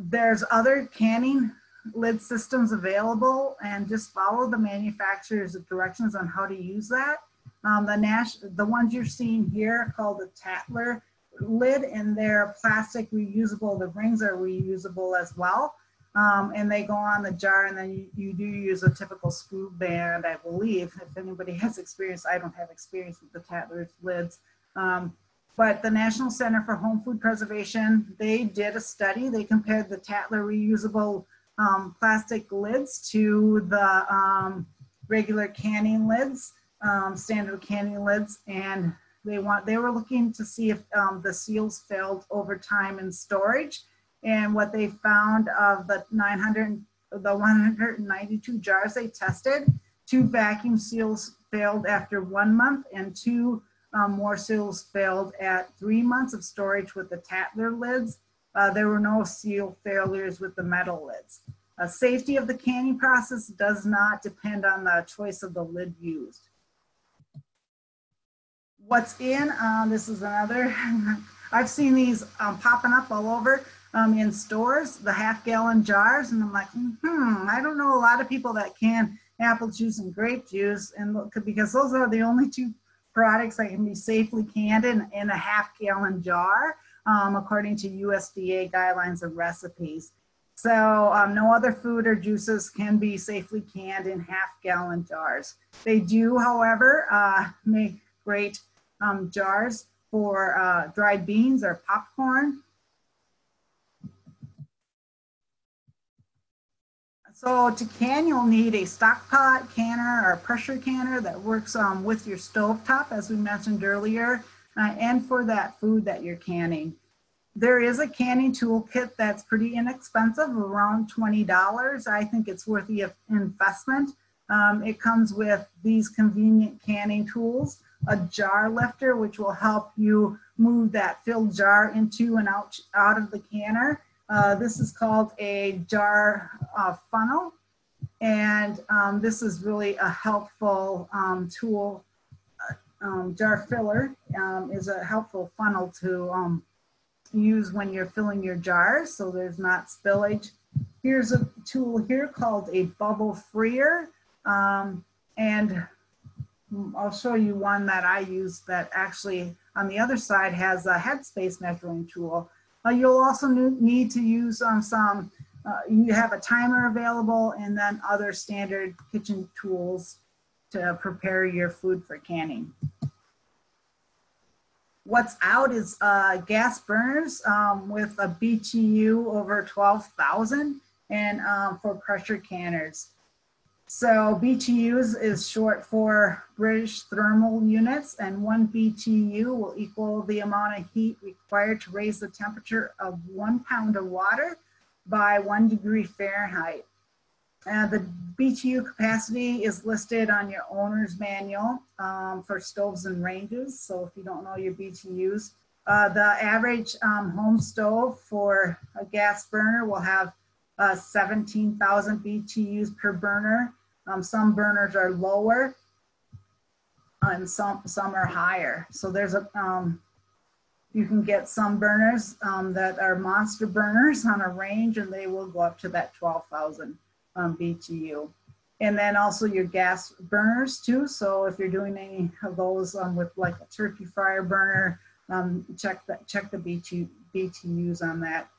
There's other canning lid systems available and just follow the manufacturer's directions on how to use that. Um, the, Nash, the ones you're seeing here called the Tattler lid and they're plastic reusable. The rings are reusable as well. Um, and they go on the jar and then you, you, do use a typical screw band, I believe. If anybody has experience, I don't have experience with the Tattler's lids. Um, but the National Center for Home Food Preservation, they did a study. They compared the Tattler reusable um, plastic lids to the um, regular canning lids, um, standard canning lids, and they want they were looking to see if um, the seals failed over time in storage, and what they found of the 900 the 192 jars they tested, two vacuum seals failed after one month, and two um, more seals failed at three months of storage with the Tattler lids. Uh, there were no seal failures with the metal lids. Uh, safety of the canning process does not depend on the choice of the lid used what's in. Um, this is another, I've seen these um, popping up all over um, in stores, the half gallon jars. And I'm like, hmm, I don't know a lot of people that can apple juice and grape juice. And because those are the only two products that can be safely canned in, in a half gallon jar, um, according to USDA guidelines and recipes. So um, no other food or juices can be safely canned in half gallon jars. They do, however, uh, make great um, jars for uh, dried beans or popcorn. So to can, you'll need a stock pot canner or pressure canner that works um, with your stove top, as we mentioned earlier, uh, and for that food that you're canning. There is a canning toolkit that's pretty inexpensive, around $20. I think it's worth the investment. Um, it comes with these convenient canning tools a jar lifter, which will help you move that filled jar into and out, out of the canner. Uh, this is called a jar uh, funnel. And um, this is really a helpful um, tool. Uh, um, jar filler um, is a helpful funnel to um, use when you're filling your jars so there's not spillage. Here's a tool here called a bubble freer. Um, and I'll show you one that I use that actually on the other side has a headspace measuring tool. Uh, you'll also need to use um, some, uh, you have a timer available and then other standard kitchen tools to prepare your food for canning. What's out is uh, gas burners um, with a BTU over 12,000 and um, for pressure canners. So BTUs is short for British thermal units and one BTU will equal the amount of heat required to raise the temperature of one pound of water by one degree Fahrenheit. Uh, the BTU capacity is listed on your owner's manual um, for stoves and ranges. So if you don't know your BTUs, uh, the average um, home stove for a gas burner will have uh, 17,000 BTUs per burner. Um, some burners are lower and some, some are higher. So there's a, um, you can get some burners um, that are monster burners on a range and they will go up to that 12,000 um, BTU. And then also your gas burners too. So if you're doing any of those um, with like a turkey fryer burner, um, check the, check the BTU, BTUs on that.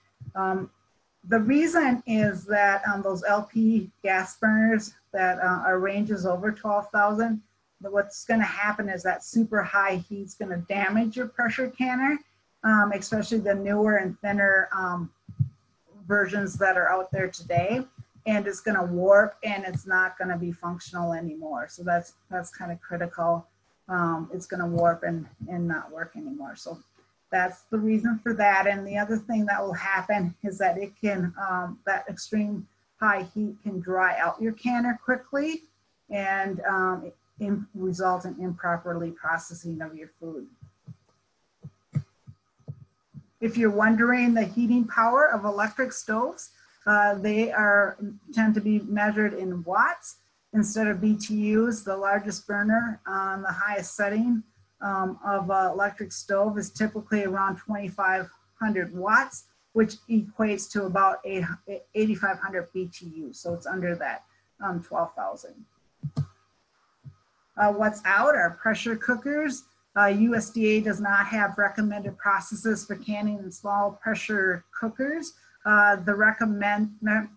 The reason is that um, those LP gas burners that uh, are ranges over 12,000, what's going to happen is that super high heat's going to damage your pressure canner, um, especially the newer and thinner um, versions that are out there today. And it's going to warp and it's not going to be functional anymore. So that's that's kind of critical. Um, it's going to warp and, and not work anymore. So that's the reason for that. And the other thing that will happen is that it can, um, that extreme high heat can dry out your canner quickly and um, in, result in improperly processing of your food. If you're wondering the heating power of electric stoves, uh, they are tend to be measured in watts instead of BTUs. The largest burner on the highest setting um, of an electric stove is typically around 2,500 watts, which equates to about 8,500 BTU. So it's under that um, 12,000. Uh, what's out are pressure cookers. Uh, USDA does not have recommended processes for canning in small pressure cookers. Uh, the recommend,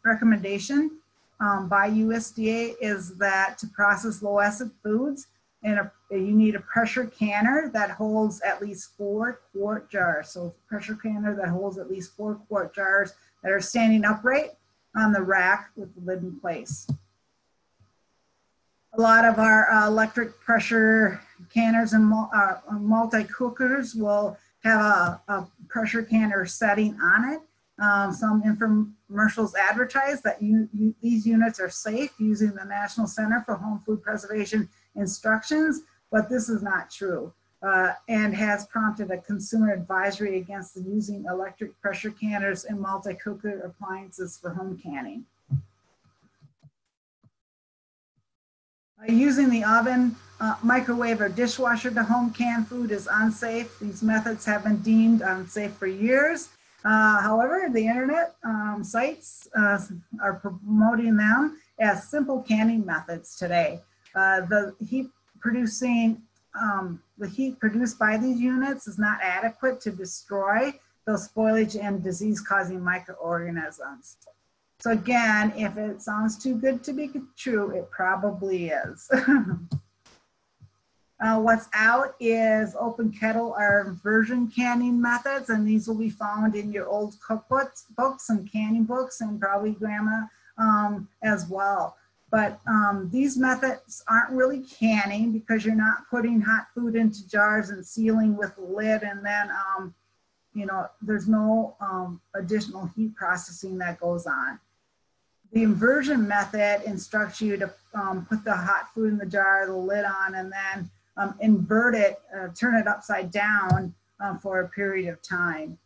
recommendation um, by USDA is that to process low acid foods, and a, you need a pressure canner that holds at least four quart jars. So pressure canner that holds at least four quart jars that are standing upright on the rack with the lid in place. A lot of our uh, electric pressure canners and uh, multi-cookers will have a, a, pressure canner setting on it. Um, some infomercials advertise that you, you, these units are safe using the National Center for Home Food Preservation instructions, but this is not true. Uh, and has prompted a consumer advisory against using electric pressure canners and multi-cooker appliances for home canning. Uh, using the oven, uh, microwave, or dishwasher to home can food is unsafe. These methods have been deemed unsafe for years. Uh, however, the internet um, sites uh, are promoting them as simple canning methods today. Uh, the heat producing, um, the heat produced by these units is not adequate to destroy those spoilage and disease causing microorganisms. So again, if it sounds too good to be true, it probably is. uh, what's out is open kettle or inversion canning methods, and these will be found in your old cookbooks books and canning books and probably grandma um, as well. But um, these methods aren't really canning because you're not putting hot food into jars and sealing with a lid and then, um, you know, there's no um, additional heat processing that goes on. The inversion method instructs you to um, put the hot food in the jar, the lid on, and then um, invert it, uh, turn it upside down uh, for a period of time.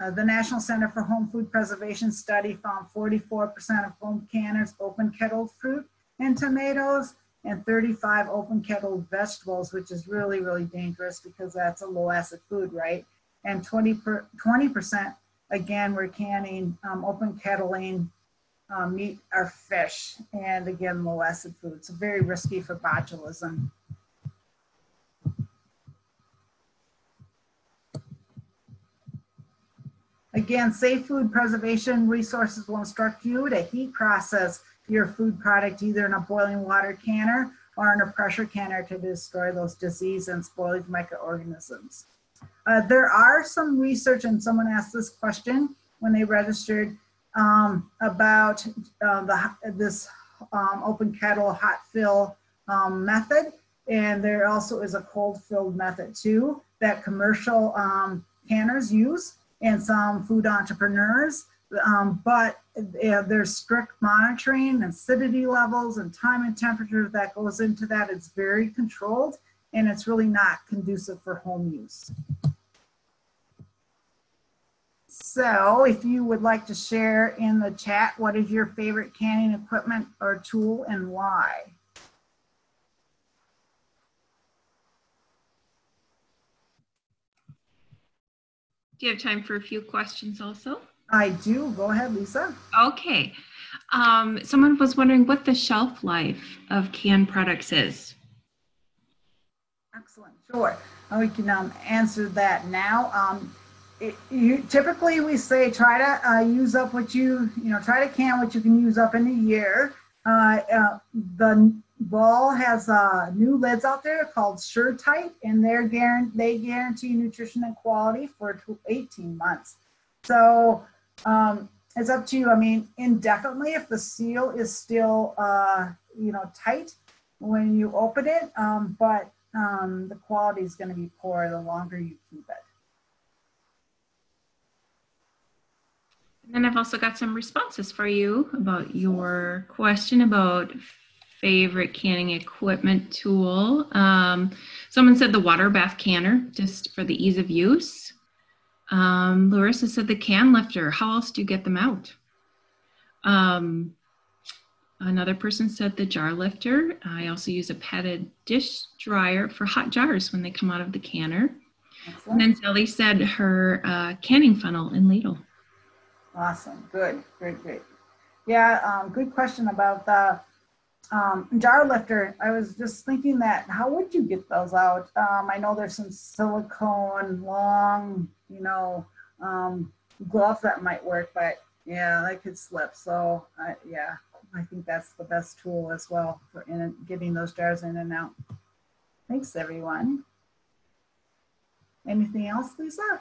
Uh, the National Center for Home Food Preservation study found 44% of home canners open kettled fruit and tomatoes and 35 open kettled vegetables, which is really, really dangerous because that's a low acid food, right? And 20 percent again, we're canning um, open kettling um, meat or fish, and again, low acid food. So very risky for botulism. Again, safe food preservation resources will instruct you to heat process your food product either in a boiling water canner or in a pressure canner to destroy those disease and spoilage microorganisms. Uh, there are some research, and someone asked this question when they registered um, about uh, the, this um, open kettle hot fill um, method. And there also is a cold filled method too that commercial um, canners use and some food entrepreneurs, um, but uh, there's strict monitoring, acidity levels, and time and temperature that goes into that. It's very controlled and it's really not conducive for home use. So if you would like to share in the chat, what is your favorite canning equipment or tool and why? Do you have time for a few questions also? I do. Go ahead, Lisa. Okay. Um, someone was wondering what the shelf life of canned products is. Excellent. Sure. We can um, answer that now. Um, it, you, typically, we say try to uh, use up what you, you know, try to can what you can use up in a year. Uh, uh, the Ball has uh, new lids out there called SureTight, and they're guarantee they guarantee nutrition and quality for 18 months. So um, it's up to you. I mean, indefinitely if the seal is still, uh, you know, tight when you open it, um, but um, the quality is going to be poor the longer you keep it. And then I've also got some responses for you about your question about favorite canning equipment tool. Um, someone said the water bath canner, just for the ease of use. Um, Larissa said the can lifter. How else do you get them out? Um, another person said the jar lifter. I also use a padded dish dryer for hot jars when they come out of the canner. Excellent. And then Sally said her uh, canning funnel and ladle. Awesome. Good. Great. Great. Yeah. Um, good question about the um, jar lifter, I was just thinking that how would you get those out? Um, I know there's some silicone long, you know, um, gloves that might work, but yeah, that could slip. So uh, yeah, I think that's the best tool as well for in, getting those jars in and out. Thanks everyone. Anything else, Lisa?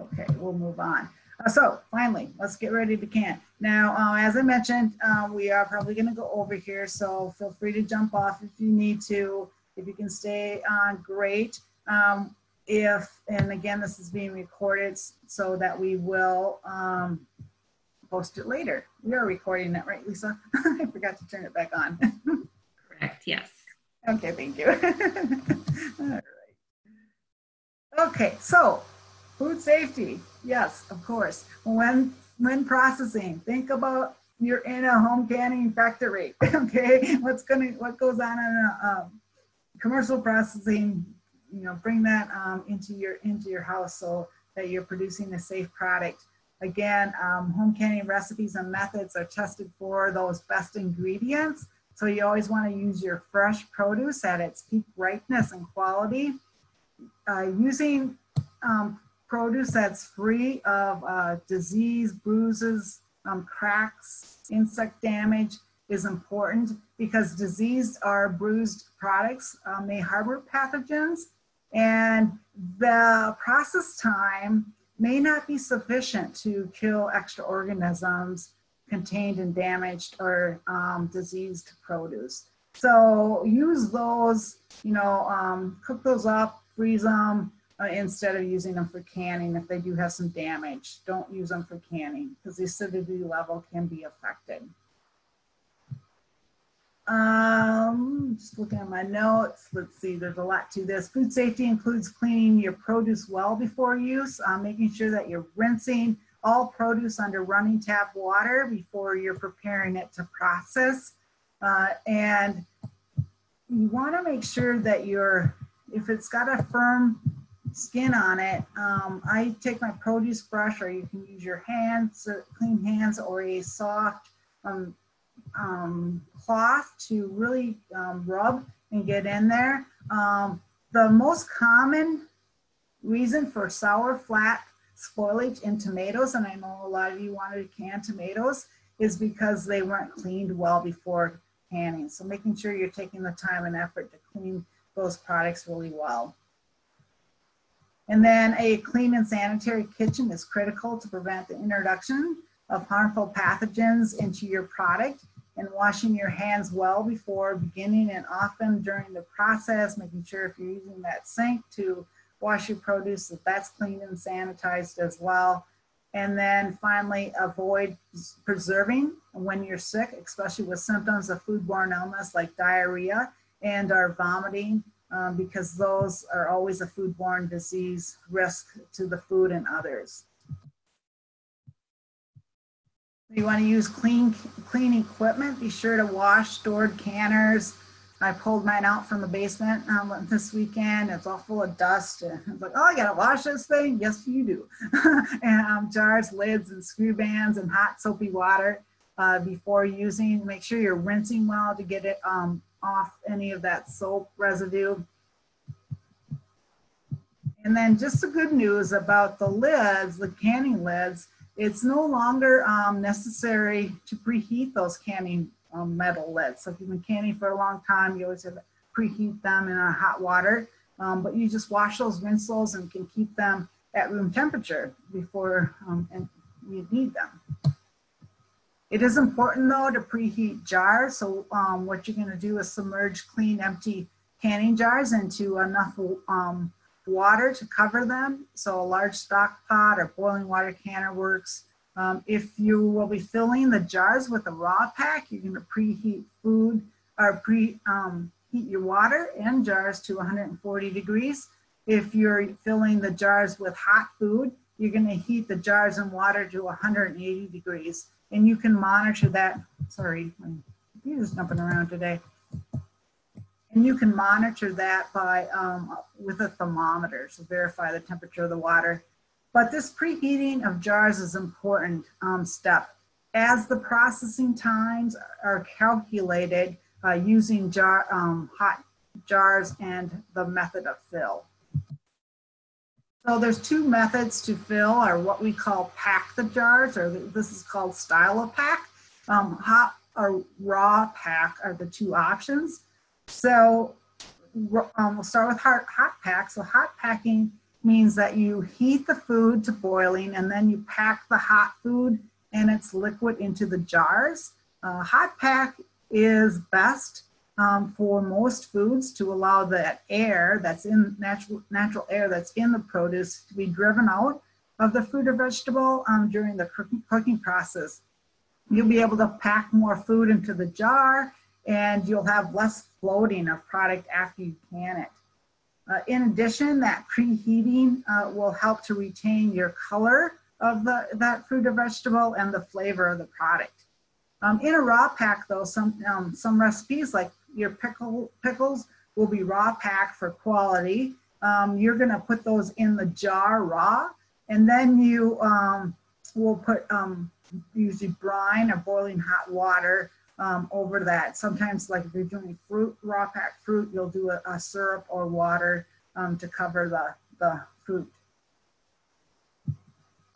Okay, we'll move on. Uh, so finally, let's get ready to can. Now, uh, as I mentioned, uh, we are probably going to go over here, so feel free to jump off if you need to. If you can stay on, great. Um, if, and again, this is being recorded so that we will um, post it later. We are recording it, right, Lisa? I forgot to turn it back on. Correct, yes. Okay, thank you. All right. Okay, so Food safety, yes, of course. When when processing, think about you're in a home canning factory. Okay, what's gonna what goes on in a um, commercial processing? You know, bring that um, into your into your house so that you're producing a safe product. Again, um, home canning recipes and methods are tested for those best ingredients. So you always want to use your fresh produce at its peak ripeness and quality. Uh, using um, produce that's free of uh, disease, bruises, um, cracks, insect damage is important because diseased or bruised products um, may harbor pathogens and the process time may not be sufficient to kill extra organisms contained in damaged or um, diseased produce. So use those, you know, um, cook those up, freeze them, uh, instead of using them for canning if they do have some damage. Don't use them for canning because the acidity level can be affected. Um, just looking at my notes, let's see, there's a lot to this. Food safety includes cleaning your produce well before use, uh, making sure that you're rinsing all produce under running tap water before you're preparing it to process. Uh, and you wanna make sure that you're, if it's got a firm skin on it. Um, I take my produce brush, or you can use your hands, uh, clean hands, or a soft um, um, cloth to really um, rub and get in there. Um, the most common reason for sour, flat spoilage in tomatoes, and I know a lot of you wanted to can tomatoes, is because they weren't cleaned well before canning. So making sure you're taking the time and effort to clean those products really well. And then a clean and sanitary kitchen is critical to prevent the introduction of harmful pathogens into your product and washing your hands well before beginning and often during the process, making sure if you're using that sink to wash your produce that that's clean and sanitized as well. And then finally, avoid preserving when you're sick, especially with symptoms of foodborne illness like diarrhea and or vomiting, um, because those are always a foodborne disease risk to the food and others. You want to use clean, clean equipment. Be sure to wash stored canners, I pulled mine out from the basement um, this weekend. It's all full of dust. And I was like, oh, I gotta wash this thing. Yes, you do. and um, jars, lids, and screw bands and hot soapy water uh, before using. Make sure you're rinsing well to get it um, off any of that soap residue. And then just the good news about the lids, the canning lids, it's no longer um, necessary to preheat those canning um, metal lids. So if you've been canning for a long time, you always have to preheat them in a hot water. Um, but you just wash those, rinse those, and can keep them at room temperature before um, and you need them. It is important though to preheat jars. So um, what you're gonna do is submerge clean, empty canning jars into enough um, water to cover them. So a large stock pot or boiling water canner works. Um, if you will be filling the jars with a raw pack, you're going to preheat food or pre um, your water and jars to 140 degrees. If you're filling the jars with hot food, you're going to heat the jars and water to 180 degrees. And you can monitor that. Sorry, my computer's jumping around today. And you can monitor that by um, with a thermometer, so verify the temperature of the water but this preheating of jars is an important um, step as the processing times are calculated uh, using jar, um, hot jars and the method of fill. So there's two methods to fill or what we call pack the jars or this is called style of pack. Um, hot or raw pack are the two options. So um, we'll start with hot, hot pack. So hot packing means that you heat the food to boiling and then you pack the hot food and its liquid into the jars. Uh, hot pack is best um, for most foods to allow that air that's in natural, natural air that's in the produce to be driven out of the fruit or vegetable um, during the cooking, process. You'll be able to pack more food into the jar and you'll have less floating of product after you can it. Uh, in addition, that preheating uh, will help to retain your color of the, that fruit or vegetable and the flavor of the product. Um, in a raw pack though, some, um, some recipes like your pickle, pickles will be raw packed for quality. Um, you're gonna put those in the jar raw and then you um, will put um, usually brine or boiling hot water um, over that. Sometimes like if you're doing fruit, raw packed fruit, you'll do a, a syrup or water um, to cover the, the fruit.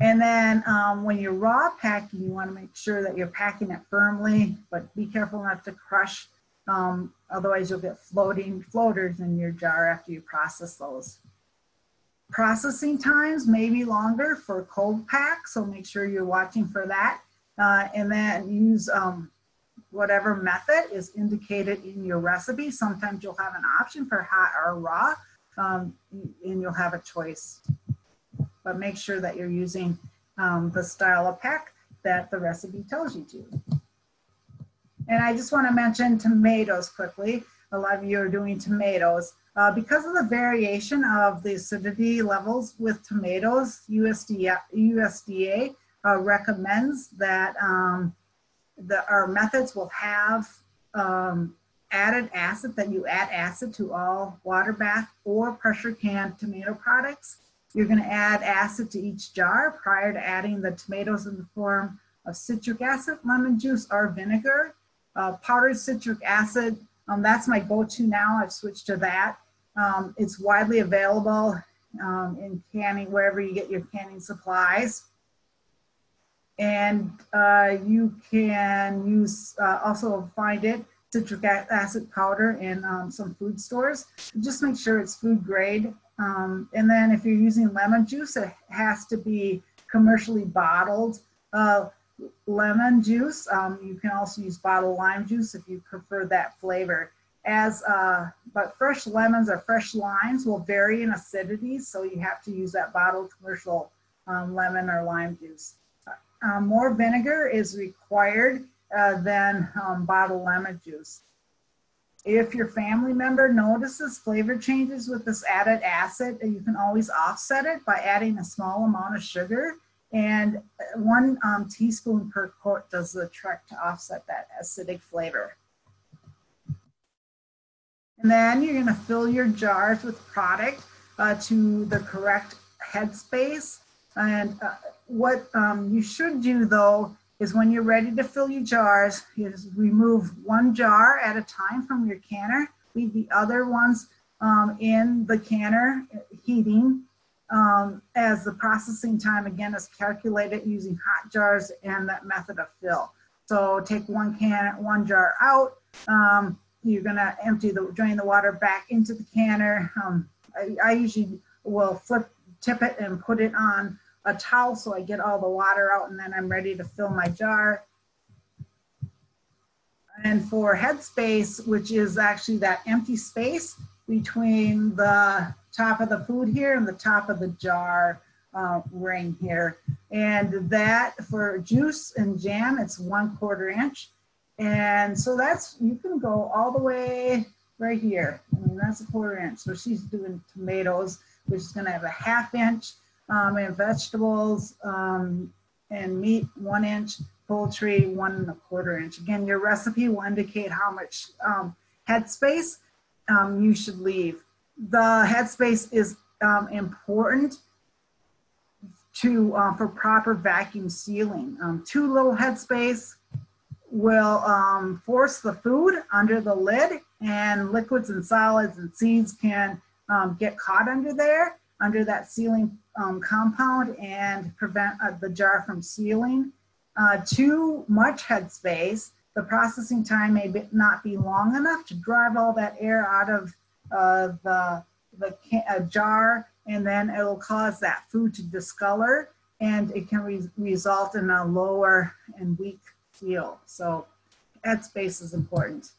And then um, when you're raw packing, you wanna make sure that you're packing it firmly, but be careful not to crush. Um, otherwise you'll get floating floaters in your jar after you process those. Processing times may be longer for cold pack, so make sure you're watching for that. Uh, and then use um, whatever method is indicated in your recipe. Sometimes you'll have an option for hot or raw, um, and you'll have a choice. But make sure that you're using um, the style of pack that the recipe tells you to. And I just want to mention tomatoes quickly. A lot of you are doing tomatoes. Uh, because of the variation of the acidity levels with tomatoes, USDA, USDA uh, recommends that um, the, our methods will have um, added acid that you add acid to all water bath or pressure can tomato products. You're going to add acid to each jar prior to adding the tomatoes in the form of citric acid, lemon juice, or vinegar. Uh, powdered citric acid, um, that's my go-to now. I've switched to that. Um, it's widely available um, in canning, wherever you get your canning supplies. And uh, you can use, uh, also find it, citric acid powder in um, some food stores. Just make sure it's food grade. Um, and then if you're using lemon juice, it has to be commercially bottled uh, lemon juice. Um, you can also use bottled lime juice if you prefer that flavor. As uh, but fresh lemons or fresh limes will vary in acidity, so you have to use that bottled commercial um, lemon or lime juice. Uh, more vinegar is required uh, than um, bottled lemon juice. If your family member notices flavor changes with this added acid, you can always offset it by adding a small amount of sugar and one um, teaspoon per quart does the trick to offset that acidic flavor. And then you're gonna fill your jars with product uh, to the correct headspace. And uh, what um, you should do though is when you're ready to fill your jars, is remove one jar at a time from your canner, leave the other ones um, in the canner heating um, as the processing time again is calculated using hot jars and that method of fill. So take one can, one jar out. Um, you're gonna empty the, drain the water back into the canner. Um, I, I usually will flip, tip it and put it on a towel so I get all the water out and then I'm ready to fill my jar. And for headspace, which is actually that empty space between the top of the food here and the top of the jar uh, ring here. And that for juice and jam, it's one quarter inch. And so that's, you can go all the way right here. I mean, that's a quarter inch. So she's doing tomatoes, which is gonna have a half inch, um, and vegetables um, and meat, one inch, poultry, one and a quarter inch. Again, your recipe will indicate how much um, headspace um, you should leave. The headspace is um, important to uh, for proper vacuum sealing. Um, too little headspace will um, force the food under the lid and liquids and solids and seeds can um, get caught under there, under that sealing um, compound and prevent uh, the jar from sealing. Uh, too much headspace the processing time may be, not be long enough to drive all that air out of uh, the, the can, jar, and then it'll cause that food to discolor, and it can re result in a lower and weak feel. So headspace is important.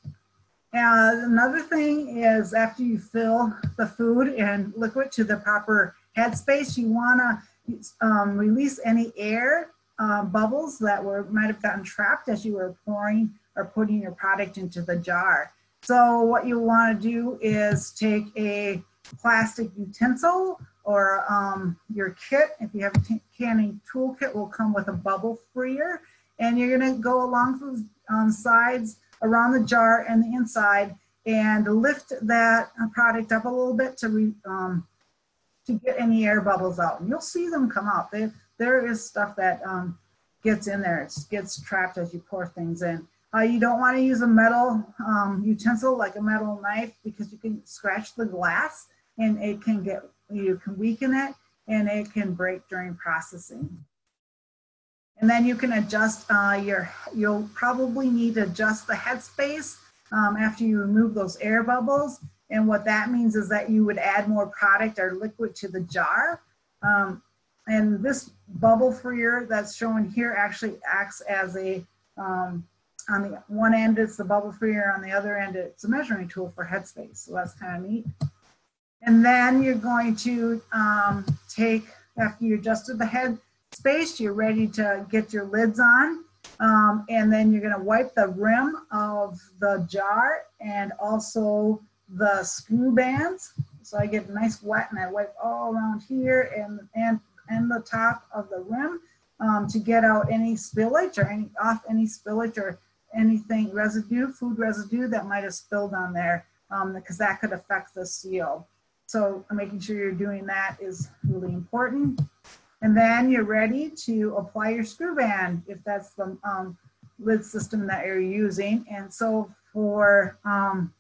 And another thing is after you fill the food and liquid to the proper headspace, you wanna um, release any air uh, bubbles that were might have gotten trapped as you were pouring or putting your product into the jar. So what you want to do is take a plastic utensil or um, your kit. If you have a canning toolkit, will come with a bubble freer, and you're going to go along the um, sides around the jar and the inside and lift that product up a little bit to re, um, to get any air bubbles out. And you'll see them come out. They, there is stuff that um, gets in there. It gets trapped as you pour things in. Uh, you don't want to use a metal um, utensil like a metal knife because you can scratch the glass and it can get, you can weaken it and it can break during processing. And then you can adjust uh, your, you'll probably need to adjust the headspace um, after you remove those air bubbles. And what that means is that you would add more product or liquid to the jar. Um, and this bubble freer that's shown here actually acts as a, um, on the one end it's the bubble freer, on the other end it's a measuring tool for headspace. So that's kind of neat. And then you're going to um, take, after you adjusted the head space, you're ready to get your lids on. Um, and then you're gonna wipe the rim of the jar and also the screw bands. So I get nice wet and I wipe all around here and, and and the top of the rim um, to get out any spillage or any off any spillage or anything residue, food residue that might have spilled on there um, because that could affect the seal. So making sure you're doing that is really important. And then you're ready to apply your screw band if that's the um, lid system that you're using. And so for, um,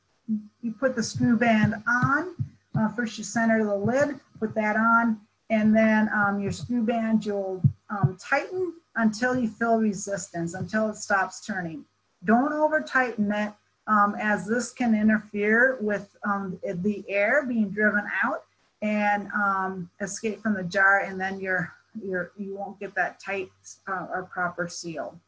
you put the screw band on, uh, first you center the lid, put that on, and then um, your screw band, you'll um, tighten until you feel resistance, until it stops turning. Don't over tighten it um, as this can interfere with um, the air being driven out and um, escape from the jar and then you're, you're, you won't get that tight uh, or proper seal.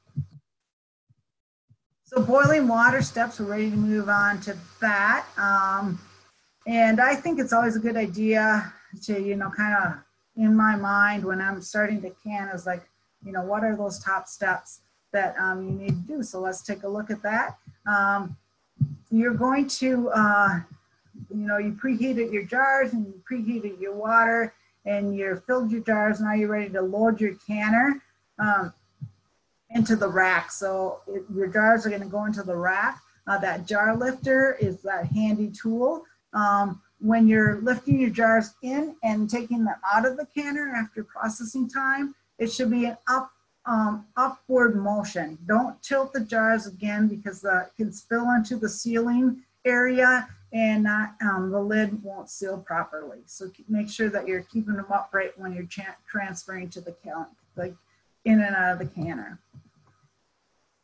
So boiling water steps, we're ready to move on to that. Um, and I think it's always a good idea to, you know, kind of in my mind when I'm starting to can is like, you know, what are those top steps that um, you need to do? So let's take a look at that. Um, you're going to, uh, you know, you preheated your jars and you preheated your water and you filled your jars. Now you're ready to load your canner um, into the rack. So it, your jars are going to go into the rack. Uh, that jar lifter is that handy tool. Um, when you're lifting your jars in and taking them out of the canner after processing time, it should be an up um, upward motion. Don't tilt the jars again because uh, it can spill into the sealing area and not, um, the lid won't seal properly. So make sure that you're keeping them upright when you're transferring to the can, like in and out of the canner.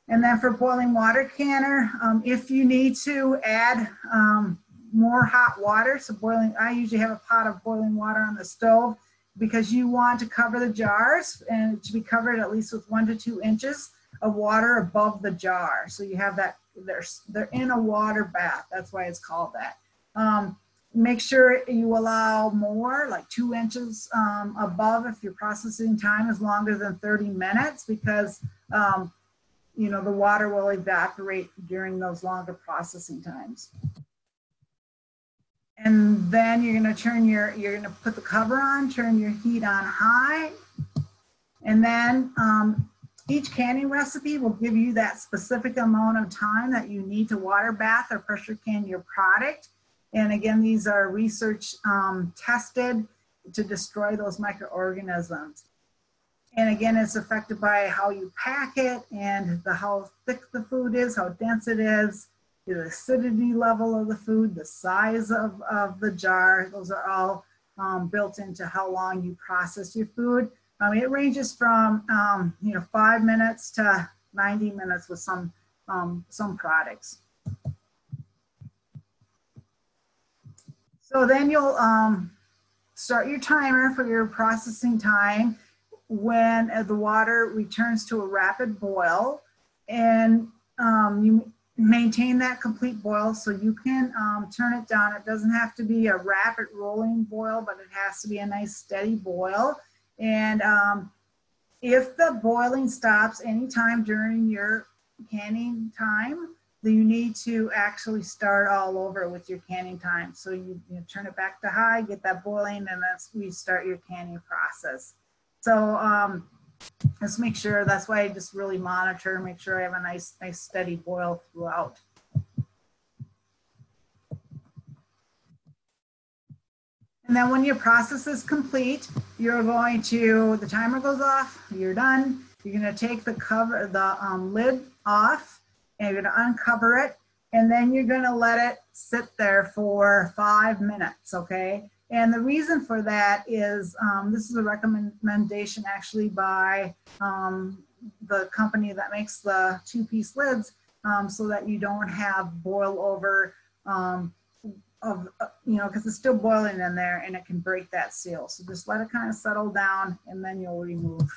And then for boiling water canner, um, if you need to add um, more hot water, so boiling, I usually have a pot of boiling water on the stove because you want to cover the jars and to be covered at least with one to two inches of water above the jar. So you have that, they're, they're in a water bath. That's why it's called that. Um, make sure you allow more, like two inches um, above if your processing time is longer than 30 minutes because um, you know, the water will evaporate during those longer processing times. And then you're gonna turn your, you're gonna put the cover on, turn your heat on high. And then um, each canning recipe will give you that specific amount of time that you need to water bath or pressure can your product. And again, these are research um, tested to destroy those microorganisms. And again, it's affected by how you pack it and the how thick the food is, how dense it is, the acidity level of the food, the size of, of the jar. Those are all um, built into how long you process your food. Um, it ranges from um, you know five minutes to 90 minutes with some um, some products. So then you'll um, start your timer for your processing time when uh, the water returns to a rapid boil and um, you maintain that complete boil so you can um, turn it down. It doesn't have to be a rapid rolling boil, but it has to be a nice steady boil. And um, if the boiling stops anytime during your canning time, then you need to actually start all over with your canning time. So you, you turn it back to high, get that boiling, and that's we start your canning process. So um, let's make sure, that's why I just really monitor, make sure I have a nice, nice steady boil throughout. And then when your process is complete, you're going to, the timer goes off, you're done. You're gonna take the cover, the um, lid off and you're gonna uncover it. And then you're gonna let it sit there for five minutes, okay? And the reason for that is um, this is a recommendation actually by um, the company that makes the two-piece lids um, so that you don't have boil over um, of, uh, you know, because it's still boiling in there and it can break that seal. So just let it kind of settle down and then you'll remove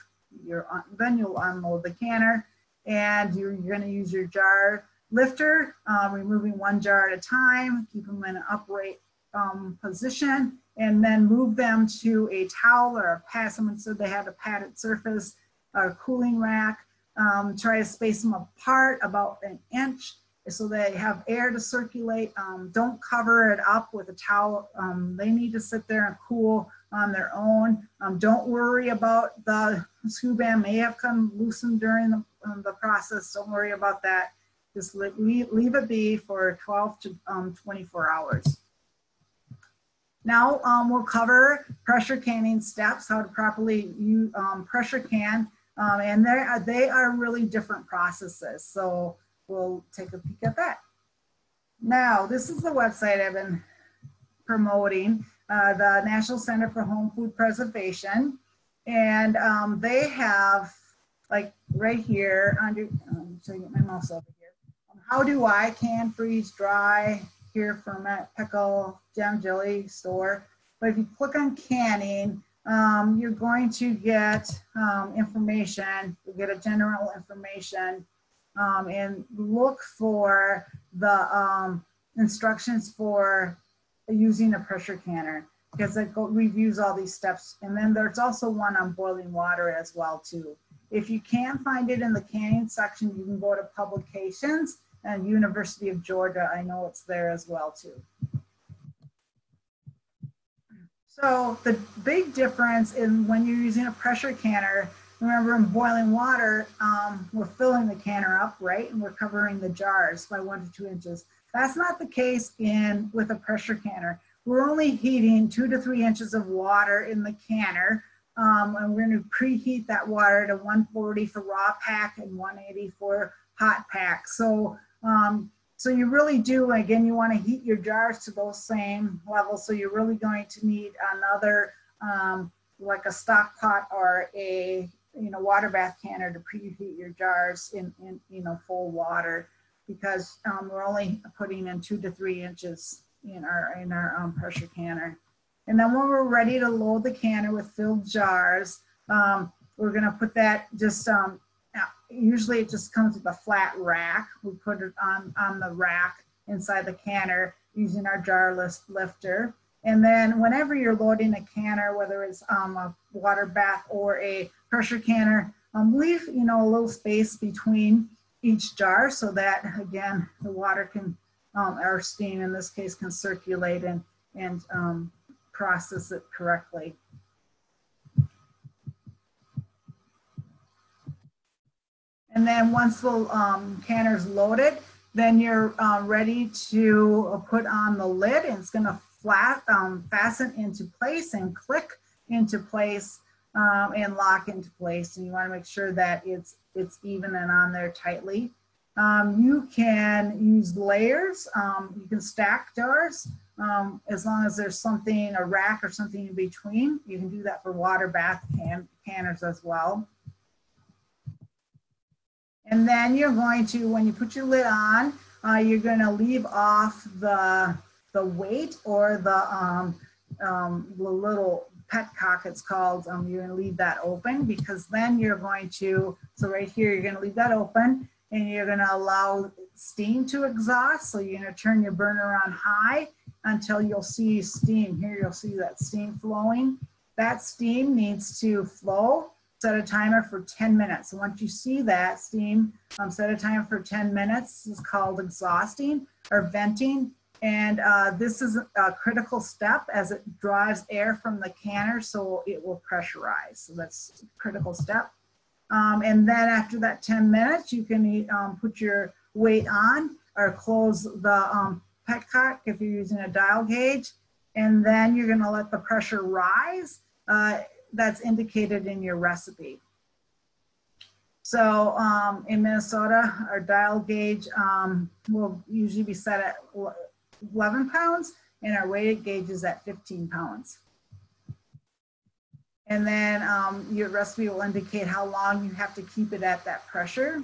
your, then you'll unload the canner and you're, you're going to use your jar lifter, uh, removing one jar at a time, keep them in an upright um, position and then move them to a towel or a pad. Said they had a padded surface a cooling rack. Um, try to space them apart about an inch so they have air to circulate. Um, don't cover it up with a towel. Um, they need to sit there and cool on their own. Um, don't worry about the band may have come loosened during the, um, the process. Don't worry about that. Just leave, leave it be for 12 to um, 24 hours. Now um, we'll cover pressure canning steps, how to properly use, um, pressure can, um, and they are really different processes. So we'll take a peek at that. Now, this is the website I've been promoting, uh, the National Center for Home Food Preservation. And um, they have, like right here, under, um, so you get my mouse over here. how do I can freeze dry here ferment, pickle, jam, jelly store. But if you click on canning, um, you're going to get um, information, you get a general information, um, and look for the um, instructions for using a pressure canner. because it go, reviews all these steps. And then there's also one on boiling water as well too. If you can't find it in the canning section, you can go to publications and University of Georgia. I know it's there as well too. So the big difference in when you're using a pressure canner, remember in boiling water, um, we're filling the canner up, right? And we're covering the jars by one to two inches. That's not the case in with a pressure canner. We're only heating two to three inches of water in the canner. Um, and we're gonna preheat that water to 140 for raw pack and 180 for hot pack. So um, so you really do, again, you want to heat your jars to those same levels. So you're really going to need another, um, like a stock pot or a, you know, water bath canner to preheat your jars in, in you know, full water because um, we're only putting in two to three inches in our, in our um, pressure canner. And then when we're ready to load the canner with filled jars, um, we're gonna put that just um, usually it just comes with a flat rack. We put it on, on the rack inside the canner using our jar list lifter. And then whenever you're loading a canner, whether it's um, a water bath or a pressure canner, um, leave you know a little space between each jar so that again the water can um, or steam in this case can circulate and and um, process it correctly. And then once the um, canner's loaded, then you're uh, ready to put on the lid and it's gonna flat, um, fasten into place and click into place um, and lock into place. And you wanna make sure that it's, it's even and on there tightly. Um, you can use layers. Um, you can stack jars as long as there's something, a rack or something in between. You can do that for water bath can, canners as well. And then you're going to, when you put your lid on, uh, you're going to leave off the, the weight or the, um, um, the little petcock it's called. Um, you're going to leave that open because then you're going to, so right here, you're going to leave that open and you're going to allow steam to exhaust. So you're going to turn your burner on high until you'll see steam. Here you'll see that steam flowing. That steam needs to flow set a timer for 10 minutes. So once you see that steam, um, set a timer for 10 minutes. This is called exhausting or venting. And uh, this is a critical step as it drives air from the canner so it will pressurize. So that's a critical step. Um, and then after that 10 minutes, you can um, put your weight on or close the um, petcock if you're using a dial gauge. And then you're gonna let the pressure rise. Uh, that's indicated in your recipe. So um, in Minnesota, our dial gauge um, will usually be set at 11 pounds and our weighted gauge is at 15 pounds. And then um, your recipe will indicate how long you have to keep it at that pressure.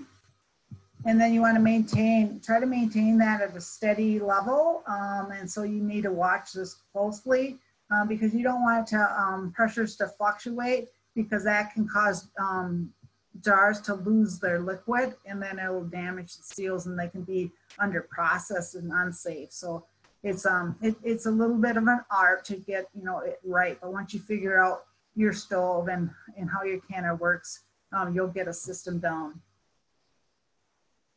And then you want to maintain, try to maintain that at a steady level. Um, and so you need to watch this closely um, because you don't want to um, pressures to fluctuate because that can cause um, jars to lose their liquid and then it will damage the seals and they can be under process and unsafe. So it's um it, it's a little bit of an art to get you know it right, but once you figure out your stove and and how your canner works, um, you'll get a system down.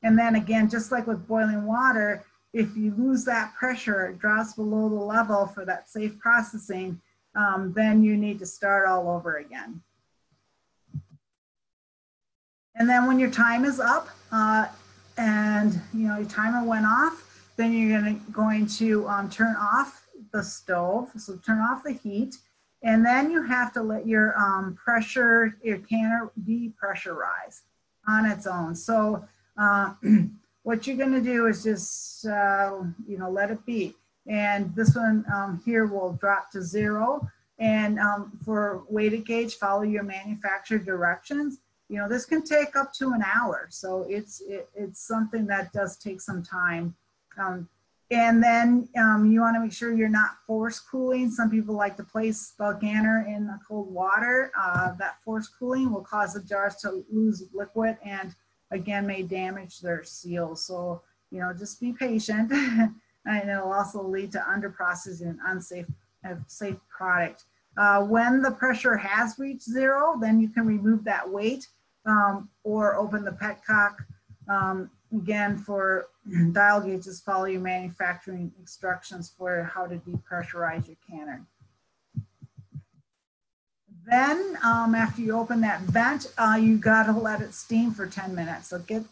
And then again, just like with boiling water, if you lose that pressure, it drops below the level for that safe processing, um, then you need to start all over again. And then when your time is up uh, and you know your timer went off, then you're gonna, going to um, turn off the stove. So turn off the heat. And then you have to let your um, pressure, your canner depressurize on its own. So uh, what you're going to do is just, uh, you know, let it be. And this one um, here will drop to zero. And um, for weighted gauge, follow your manufacturer directions. You know, this can take up to an hour. So it's, it, it's something that does take some time. Um, and then um, you want to make sure you're not force cooling. Some people like to place the canner in the cold water. Uh, that force cooling will cause the jars to lose liquid and again may damage their seals. So, you know, just be patient and it'll also lead to underprocessing and unsafe a safe product. Uh, when the pressure has reached zero, then you can remove that weight um, or open the petcock. Um, again, for dial gauges, follow your manufacturing instructions for how to depressurize your canner. Then um, after you open that vent, uh, you gotta let it steam for 10 minutes. So get,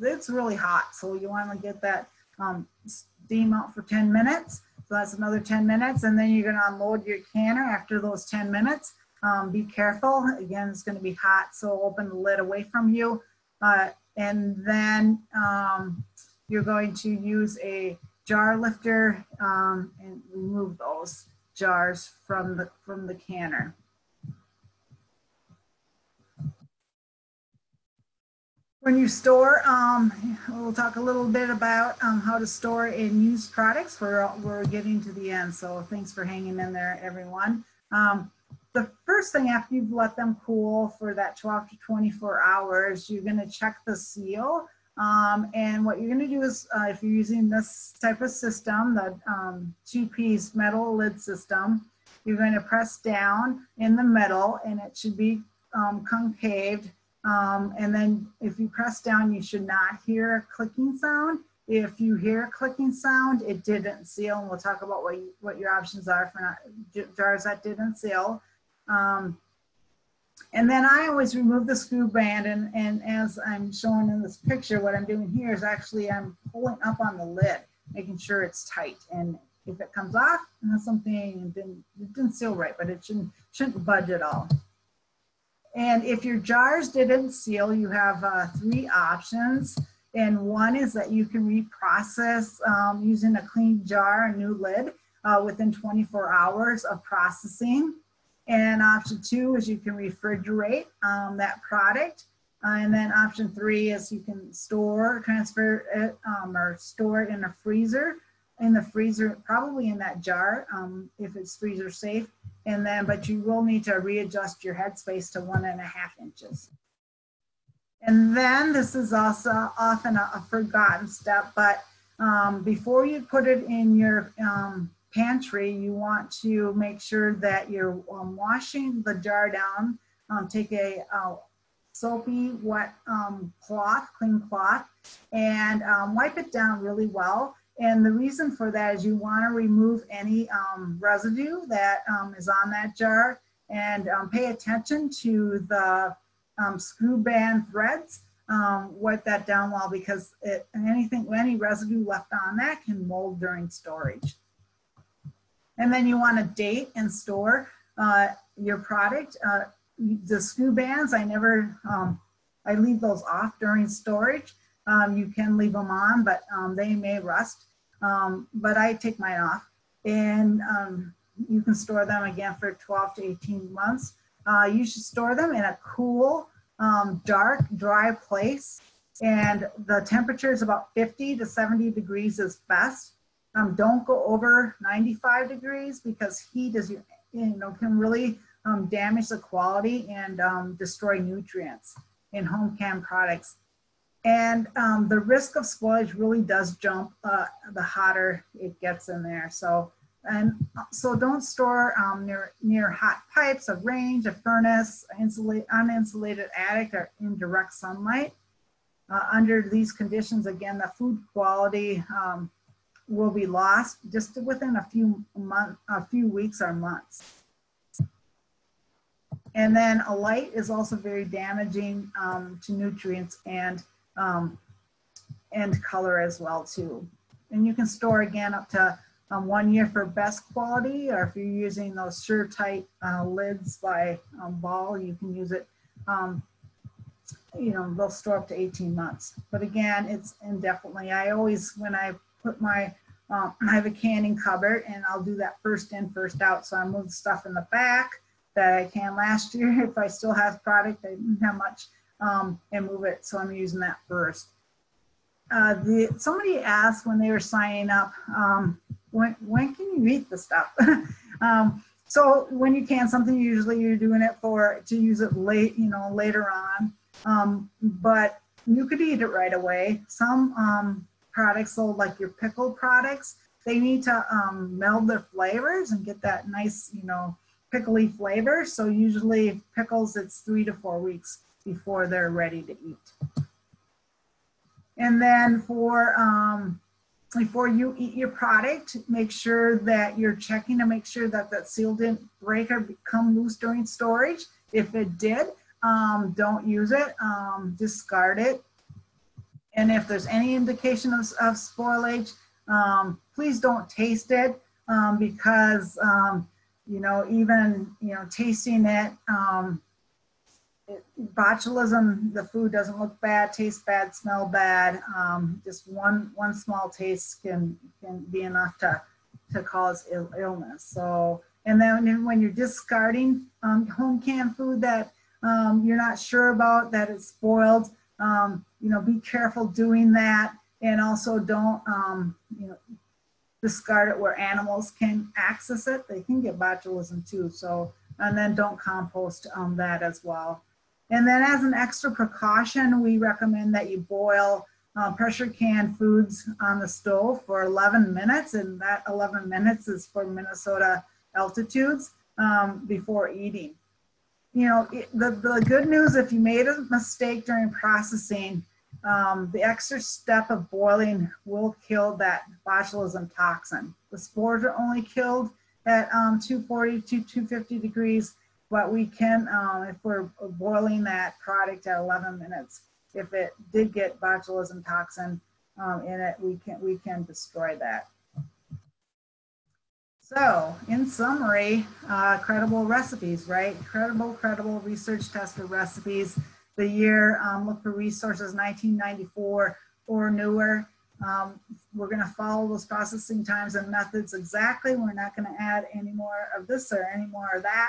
it's really hot. So you wanna get that um, steam out for 10 minutes. So that's another 10 minutes. And then you're gonna unload your canner after those 10 minutes. Um, be careful, again, it's gonna be hot. So open the lid away from you. Uh, and then um, you're going to use a jar lifter um, and remove those jars from the, from the canner. When you store, um, we'll talk a little bit about um, how to store and use products. We're, we're getting to the end, so thanks for hanging in there, everyone. Um, the first thing after you've let them cool for that 12 to 24 hours, you're gonna check the seal. Um, and what you're gonna do is, uh, if you're using this type of system, the um, two-piece metal lid system, you're going to press down in the middle and it should be um, concaved um, and then if you press down, you should not hear a clicking sound. If you hear a clicking sound, it didn't seal. And we'll talk about what, you, what your options are for not, jars that didn't seal. Um, and then I always remove the screw band and, and as I'm showing in this picture, what I'm doing here is actually I'm pulling up on the lid, making sure it's tight. And if it comes off, that's something didn't, it didn't seal right, but it shouldn't, shouldn't budge at all. And if your jars didn't seal, you have uh, three options. And one is that you can reprocess um, using a clean jar, a new lid, uh, within 24 hours of processing. And option two is you can refrigerate um, that product. Uh, and then option three is you can store, transfer it, um, or store it in a freezer in the freezer, probably in that jar um, if it's freezer safe. And then, but you will need to readjust your headspace to one and a half inches. And then this is also often a, a forgotten step, but um, before you put it in your um, pantry, you want to make sure that you're um, washing the jar down. Um, take a, a, soapy wet um, cloth, clean cloth, and wipe it down really well and the reason for that is you want to remove any um, residue that um, is on that jar and um, pay attention to the um, screw band threads. Um, wipe that down well because it, anything, any residue left on that can mold during storage. And then you want to date and store uh, your product. Uh, the screw bands, I never, um, I leave those off during storage. Um, you can leave them on, but um, they may rust. Um, but I take mine off and um, you can store them again for 12 to 18 months. Uh, you should store them in a cool, um, dark, dry place. And the temperature is about 50 to 70 degrees is best. Um, don't go over 95 degrees because heat is, you know, can really um, damage the quality and um, destroy nutrients in home canned products. And um, the risk of spoilage really does jump uh, the hotter it gets in there. So, and so don't store um, near, near hot pipes, a range, a furnace, insulate, uninsulated attic, or in direct sunlight. Uh, under these conditions, again, the food quality um, will be lost just within a few month, a few weeks or months. And then a light is also very damaging um, to nutrients and um, and color as well too. And you can store again up to um, one year for best quality, or if you're using those SureTight uh, lids by um, Ball, you can use it, um, you know, they'll store up to 18 months. But again, it's indefinitely, I always, when I put my, um, I have a canning cupboard and I'll do that first in, first out. So I move stuff in the back that I can last year if I still have product, I didn't have much um, and move it. So I'm using that first. Uh, the, somebody asked when they were signing up, um, when, when can you eat the stuff? um, so when you can, something usually you're doing it for to use it late, you know, later on. Um, but you could eat it right away. Some um, products, so like your pickle products, they need to um, meld their flavors and get that nice, you know, pickly flavor. So usually pickles, it's three to four weeks before they're ready to eat. And then for um, before you eat your product, make sure that you're checking to make sure that that seal didn't break or become loose during storage. If it did, um, don't use it, um, discard it. And if there's any indication of, of spoilage, um, please don't taste it um, because, um, you know, even, you know, tasting it, um, it, botulism, the food doesn't look bad, taste bad, smell bad. Um, just one one small taste can can be enough to to cause Ill, illness. So, and then when you're discarding um, home canned food that um, you're not sure about that it's spoiled, um, you know, be careful doing that, and also don't um, you know discard it where animals can access it. They can get botulism too. So, and then don't compost um, that as well. And then as an extra precaution, we recommend that you boil uh, pressure can foods on the stove for 11 minutes. And that 11 minutes is for Minnesota altitudes um, before eating. You know, it, the, the good news, if you made a mistake during processing, um, the extra step of boiling will kill that botulism toxin. The spores are only killed at um, 240 to 250 degrees but we can, um, if we're boiling that product at 11 minutes, if it did get botulism toxin um, in it, we can, we can destroy that. So in summary, uh, credible recipes, right? Credible, credible research tested recipes. The year, um, look for resources 1994 or newer. Um, we're gonna follow those processing times and methods exactly. We're not gonna add any more of this or any more of that.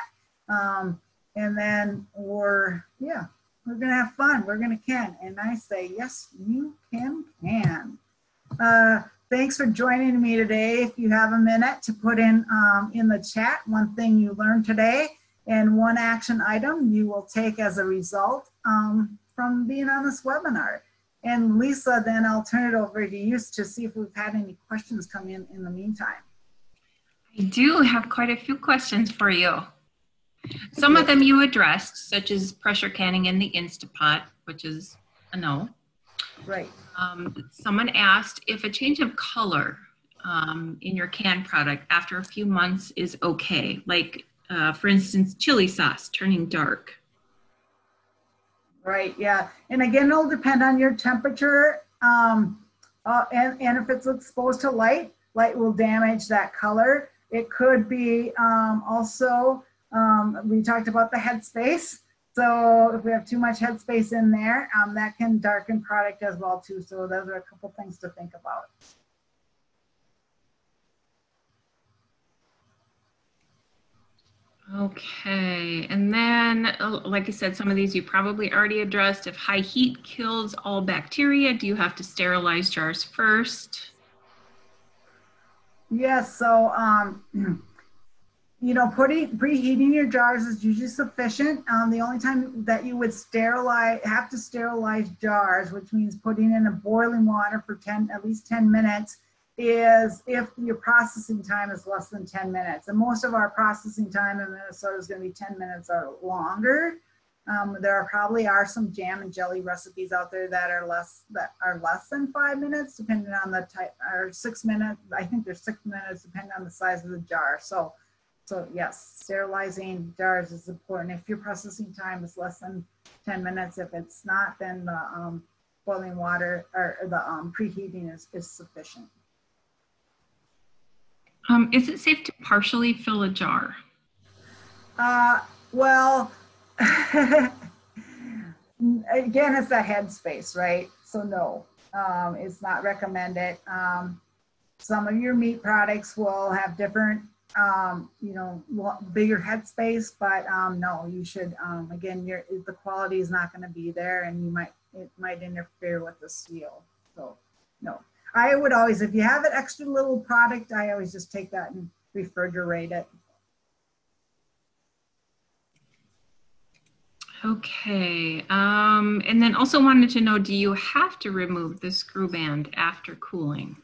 Um, and then we're, yeah, we're going to have fun. We're going to can. And I say, yes, you can can. Uh, thanks for joining me today. If you have a minute to put in um, in the chat one thing you learned today and one action item you will take as a result um, from being on this webinar. And Lisa, then I'll turn it over to you to see if we've had any questions come in in the meantime. I do have quite a few questions for you. Some of them you addressed, such as pressure canning in the Instapot, which is a no. Right. Um, someone asked if a change of color um, in your canned product after a few months is okay. Like, uh, for instance, chili sauce turning dark. Right, yeah. And again, it'll depend on your temperature. Um, uh, and, and if it's exposed to light, light will damage that color. It could be um, also um, we talked about the headspace. So if we have too much headspace in there, um, that can darken product as well too. So those are a couple things to think about. Okay, and then, like I said, some of these you probably already addressed. If high heat kills all bacteria, do you have to sterilize jars first? Yes, so um, you know, putting preheating your jars is usually sufficient. Um, the only time that you would sterilize, have to sterilize jars, which means putting in a boiling water for 10, at least 10 minutes, is if your processing time is less than 10 minutes. And most of our processing time in Minnesota is going to be 10 minutes or longer. Um, there are probably are some jam and jelly recipes out there that are less that are less than five minutes, depending on the type, or six minutes. I think there's six minutes, depending on the size of the jar. So so yes, sterilizing jars is important. If your processing time is less than 10 minutes, if it's not, then the um, boiling water or the um, preheating is, is sufficient. Um, is it safe to partially fill a jar? Uh, well, again, it's a headspace, right? So no, um, it's not recommended. Um, some of your meat products will have different um, you know, bigger headspace, but um, no, you should, um, again, your, the quality is not going to be there and you might, it might interfere with the seal. So no, I would always, if you have an extra little product, I always just take that and refrigerate it. Okay, um, and then also wanted to know, do you have to remove the screw band after cooling?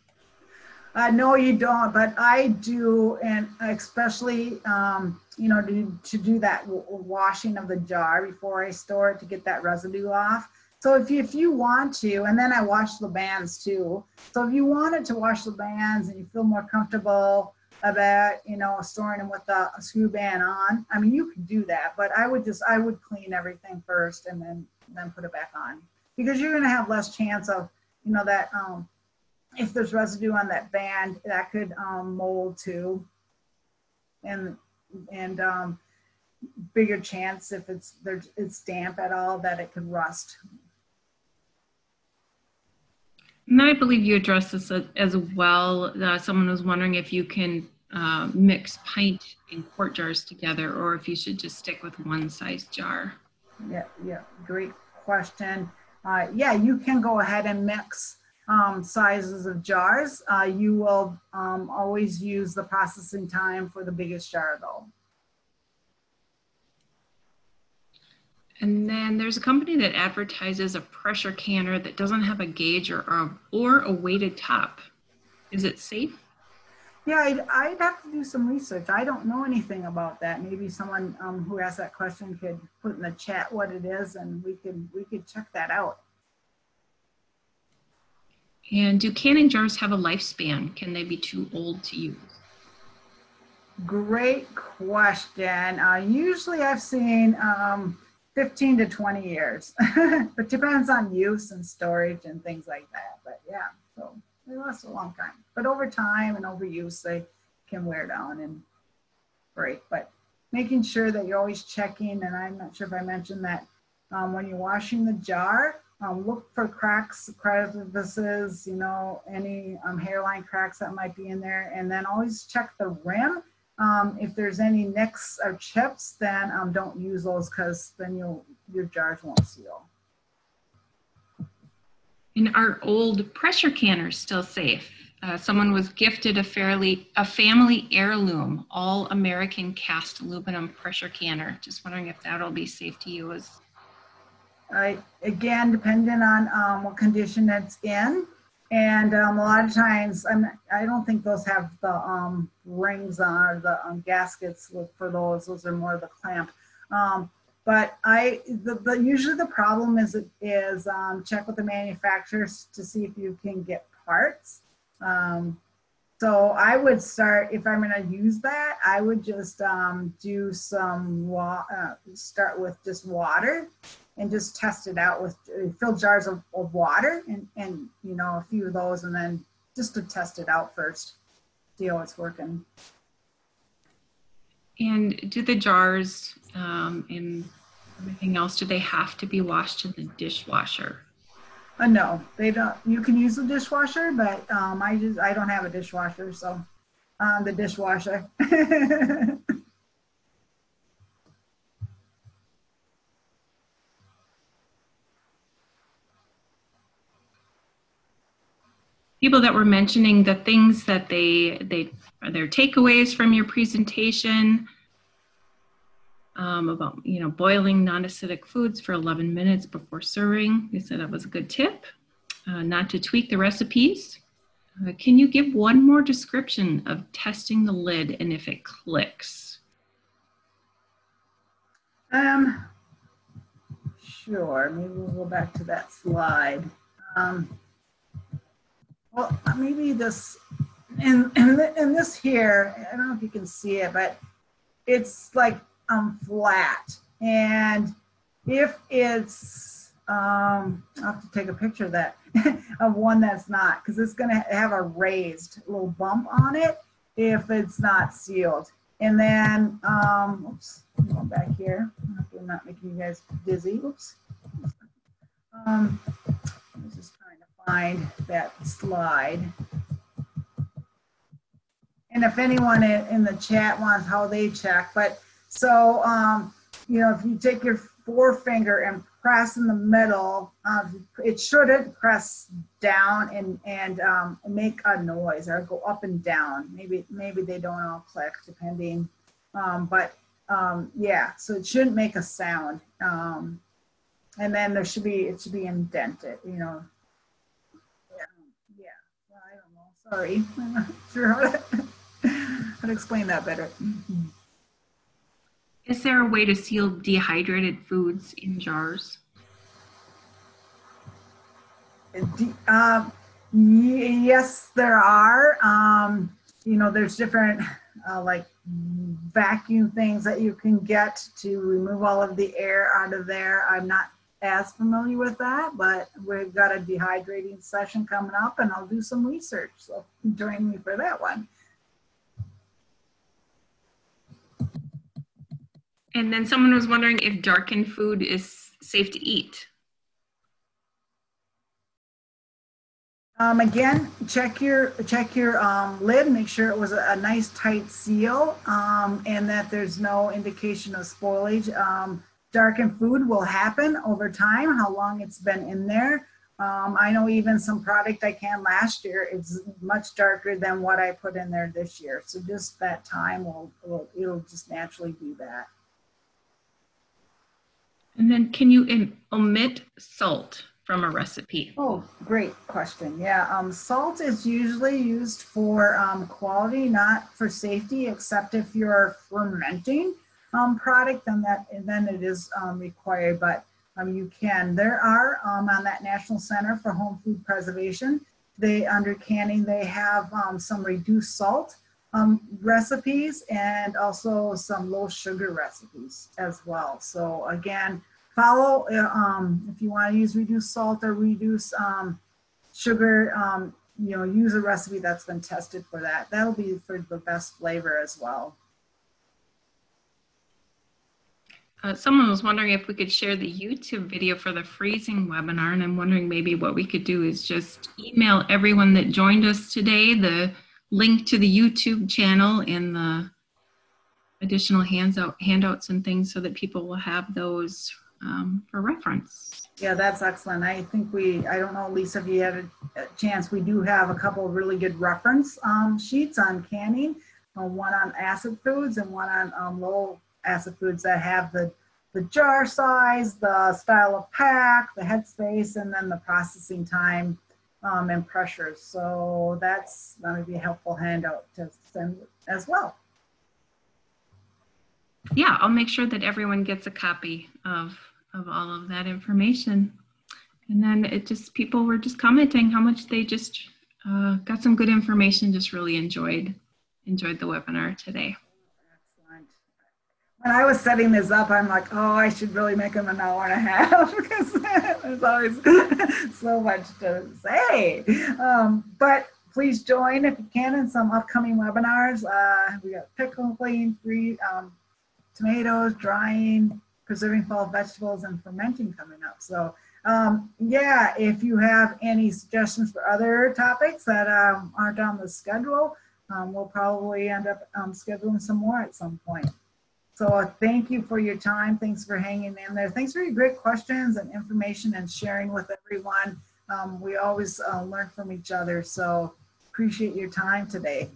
Uh, no, you don't, but I do, and especially, um, you know, to, to do that w- washing of the jar before I store it to get that residue off. So if you, if you want to, and then I wash the bands too. So if you wanted to wash the bands and you feel more comfortable about, you know, storing them with a, a screw band on, I mean, you could do that, but I would just, I would clean everything first and then, then put it back on. Because you're gonna have less chance of, you know, that, um, if there's residue on that band, that could um, mold too. And, and um, bigger chance if it's, there's, it's damp at all, that it could rust. And I believe you addressed this as well. Uh, someone was wondering if you can uh, mix pint and quart jars together or if you should just stick with one size jar. Yeah, yeah, great question. Uh, yeah, you can go ahead and mix um, sizes of jars. Uh, you will um, always use the processing time for the biggest jar though. And then there's a company that advertises a pressure canner that doesn't have a gauge or, or, or a weighted top. Is it safe? Yeah, I'd, I'd have to do some research. I don't know anything about that. Maybe someone um, who asked that question could put in the chat what it is, and we could we could check that out. And do canning jars have a lifespan? Can they be too old to use? Great question. Uh, usually, I've seen um, 15 to 20 years, but depends on use and storage and things like that. But yeah, so they last a long time. But over time and overuse, they can wear down and break. But making sure that you're always checking, and I'm not sure if I mentioned that um, when you're washing the jar, um, look for cracks, crevices, you know, any um, hairline cracks that might be in there, and then always check the rim. Um, if there's any nicks or chips, then um, don't use those because then you'll your jars won't seal. And are old pressure canners still safe? Uh, someone was gifted a fairly a family heirloom, all American cast aluminum pressure canner. Just wondering if that'll be safe to use. I, again, depending on um, what condition it's in. And um, a lot of times, I'm, I don't think those have the um, rings on or the um, gaskets with, for those. Those are more the clamp. Um, but I, the, the, usually the problem is is um, check with the manufacturers to see if you can get parts. Um, so I would start if I'm going to use that. I would just um, do some wa- uh, start with just water and just test it out with uh, fill jars of, of water and and you know a few of those and then just to test it out first, see how it's working. And do the jars um, and everything else, do they have to be washed in the dishwasher? Uh, no, they don't. You can use the dishwasher, but um, I just I don't have a dishwasher, so um, the dishwasher. People that were mentioning the things that they they are their takeaways from your presentation um, about you know boiling non-acidic foods for 11 minutes before serving. They said that was a good tip. Uh, not to tweak the recipes. Uh, can you give one more description of testing the lid and if it clicks? Um, sure. Maybe we'll go back to that slide. Um, well, maybe this, and and in this here, I don't know if you can see it, but it's like um, flat. And if it's, um, I'll have to take a picture of that, of one that's not, because it's going to have a raised little bump on it if it's not sealed. And then, um, oops, going back here. I'm not making you guys dizzy. Oops. Um, I was just trying to find that slide. And if anyone in the chat wants how they check, but so, um, you know, if you take your forefinger and press in the middle, it shouldn't press down and, and um, make a noise or go up and down. Maybe, maybe they don't all click depending. Um, but um, yeah, so it shouldn't make a sound. Um, and then there should be, it should be indented, you know. Yeah. Sorry, I'm not sure how to, how to explain that better. Is there a way to seal dehydrated foods in jars? Uh, yes, there are. Um, you know, there's different uh, like vacuum things that you can get to remove all of the air out of there. I'm not as familiar with that, but we've got a dehydrating session coming up and I'll do some research. So join me for that one. And then someone was wondering if darkened food is safe to eat. Um, again, check your check your um, lid. Make sure it was a, a nice tight seal, um, and that there's no indication of spoilage. Um, darkened food will happen over time. How long it's been in there. Um, I know even some product I can last year is much darker than what I put in there this year. So just that time will, will it'll just naturally do that. And then can you omit salt from a recipe? Oh, great question. Yeah, um, salt is usually used for um, quality, not for safety, except if you're fermenting um, product, then that then it is um, required. But um, you can. There are um, on that National Center for Home Food Preservation. They under canning they have some reduced salt recipes and also some low sugar recipes as well. So again follow uh, um, if you want to use reduced salt or reduce um, sugar um, you know use a recipe that's been tested for that that'll be for the best flavor as well uh, someone was wondering if we could share the YouTube video for the freezing webinar, and I'm wondering maybe what we could do is just email everyone that joined us today the link to the YouTube channel and the additional hands out, handouts and things so that people will have those um, for reference. Yeah, that's excellent. I think we, I don't know, Lisa, if you had a chance, we do have a couple of really good reference um, sheets on canning, uh, one on acid foods and one on um, low acid foods that have the, the jar size, the style of pack, the headspace, and then the processing time um, and pressures. So that's going to be a helpful handout to send as well. Yeah, I'll make sure that everyone gets a copy of of all of that information. And then it just, people were just commenting how much they just uh, got some good information, just really enjoyed, enjoyed the webinar today. When I was setting this up, I'm like, oh, I should really make them an hour and a half because there's always so much to say. Um, but please join if you can in some upcoming webinars. Uh, we got pickling, free um, tomatoes, drying, preserving fall vegetables and fermenting coming up. So um, yeah, if you have any suggestions for other topics that um, aren't on the schedule, um, we'll probably end up um, scheduling some more at some point. So uh, thank you for your time. Thanks for hanging in there. Thanks for your great questions and information and sharing with everyone. Um, we always uh, learn from each other. So appreciate your time today.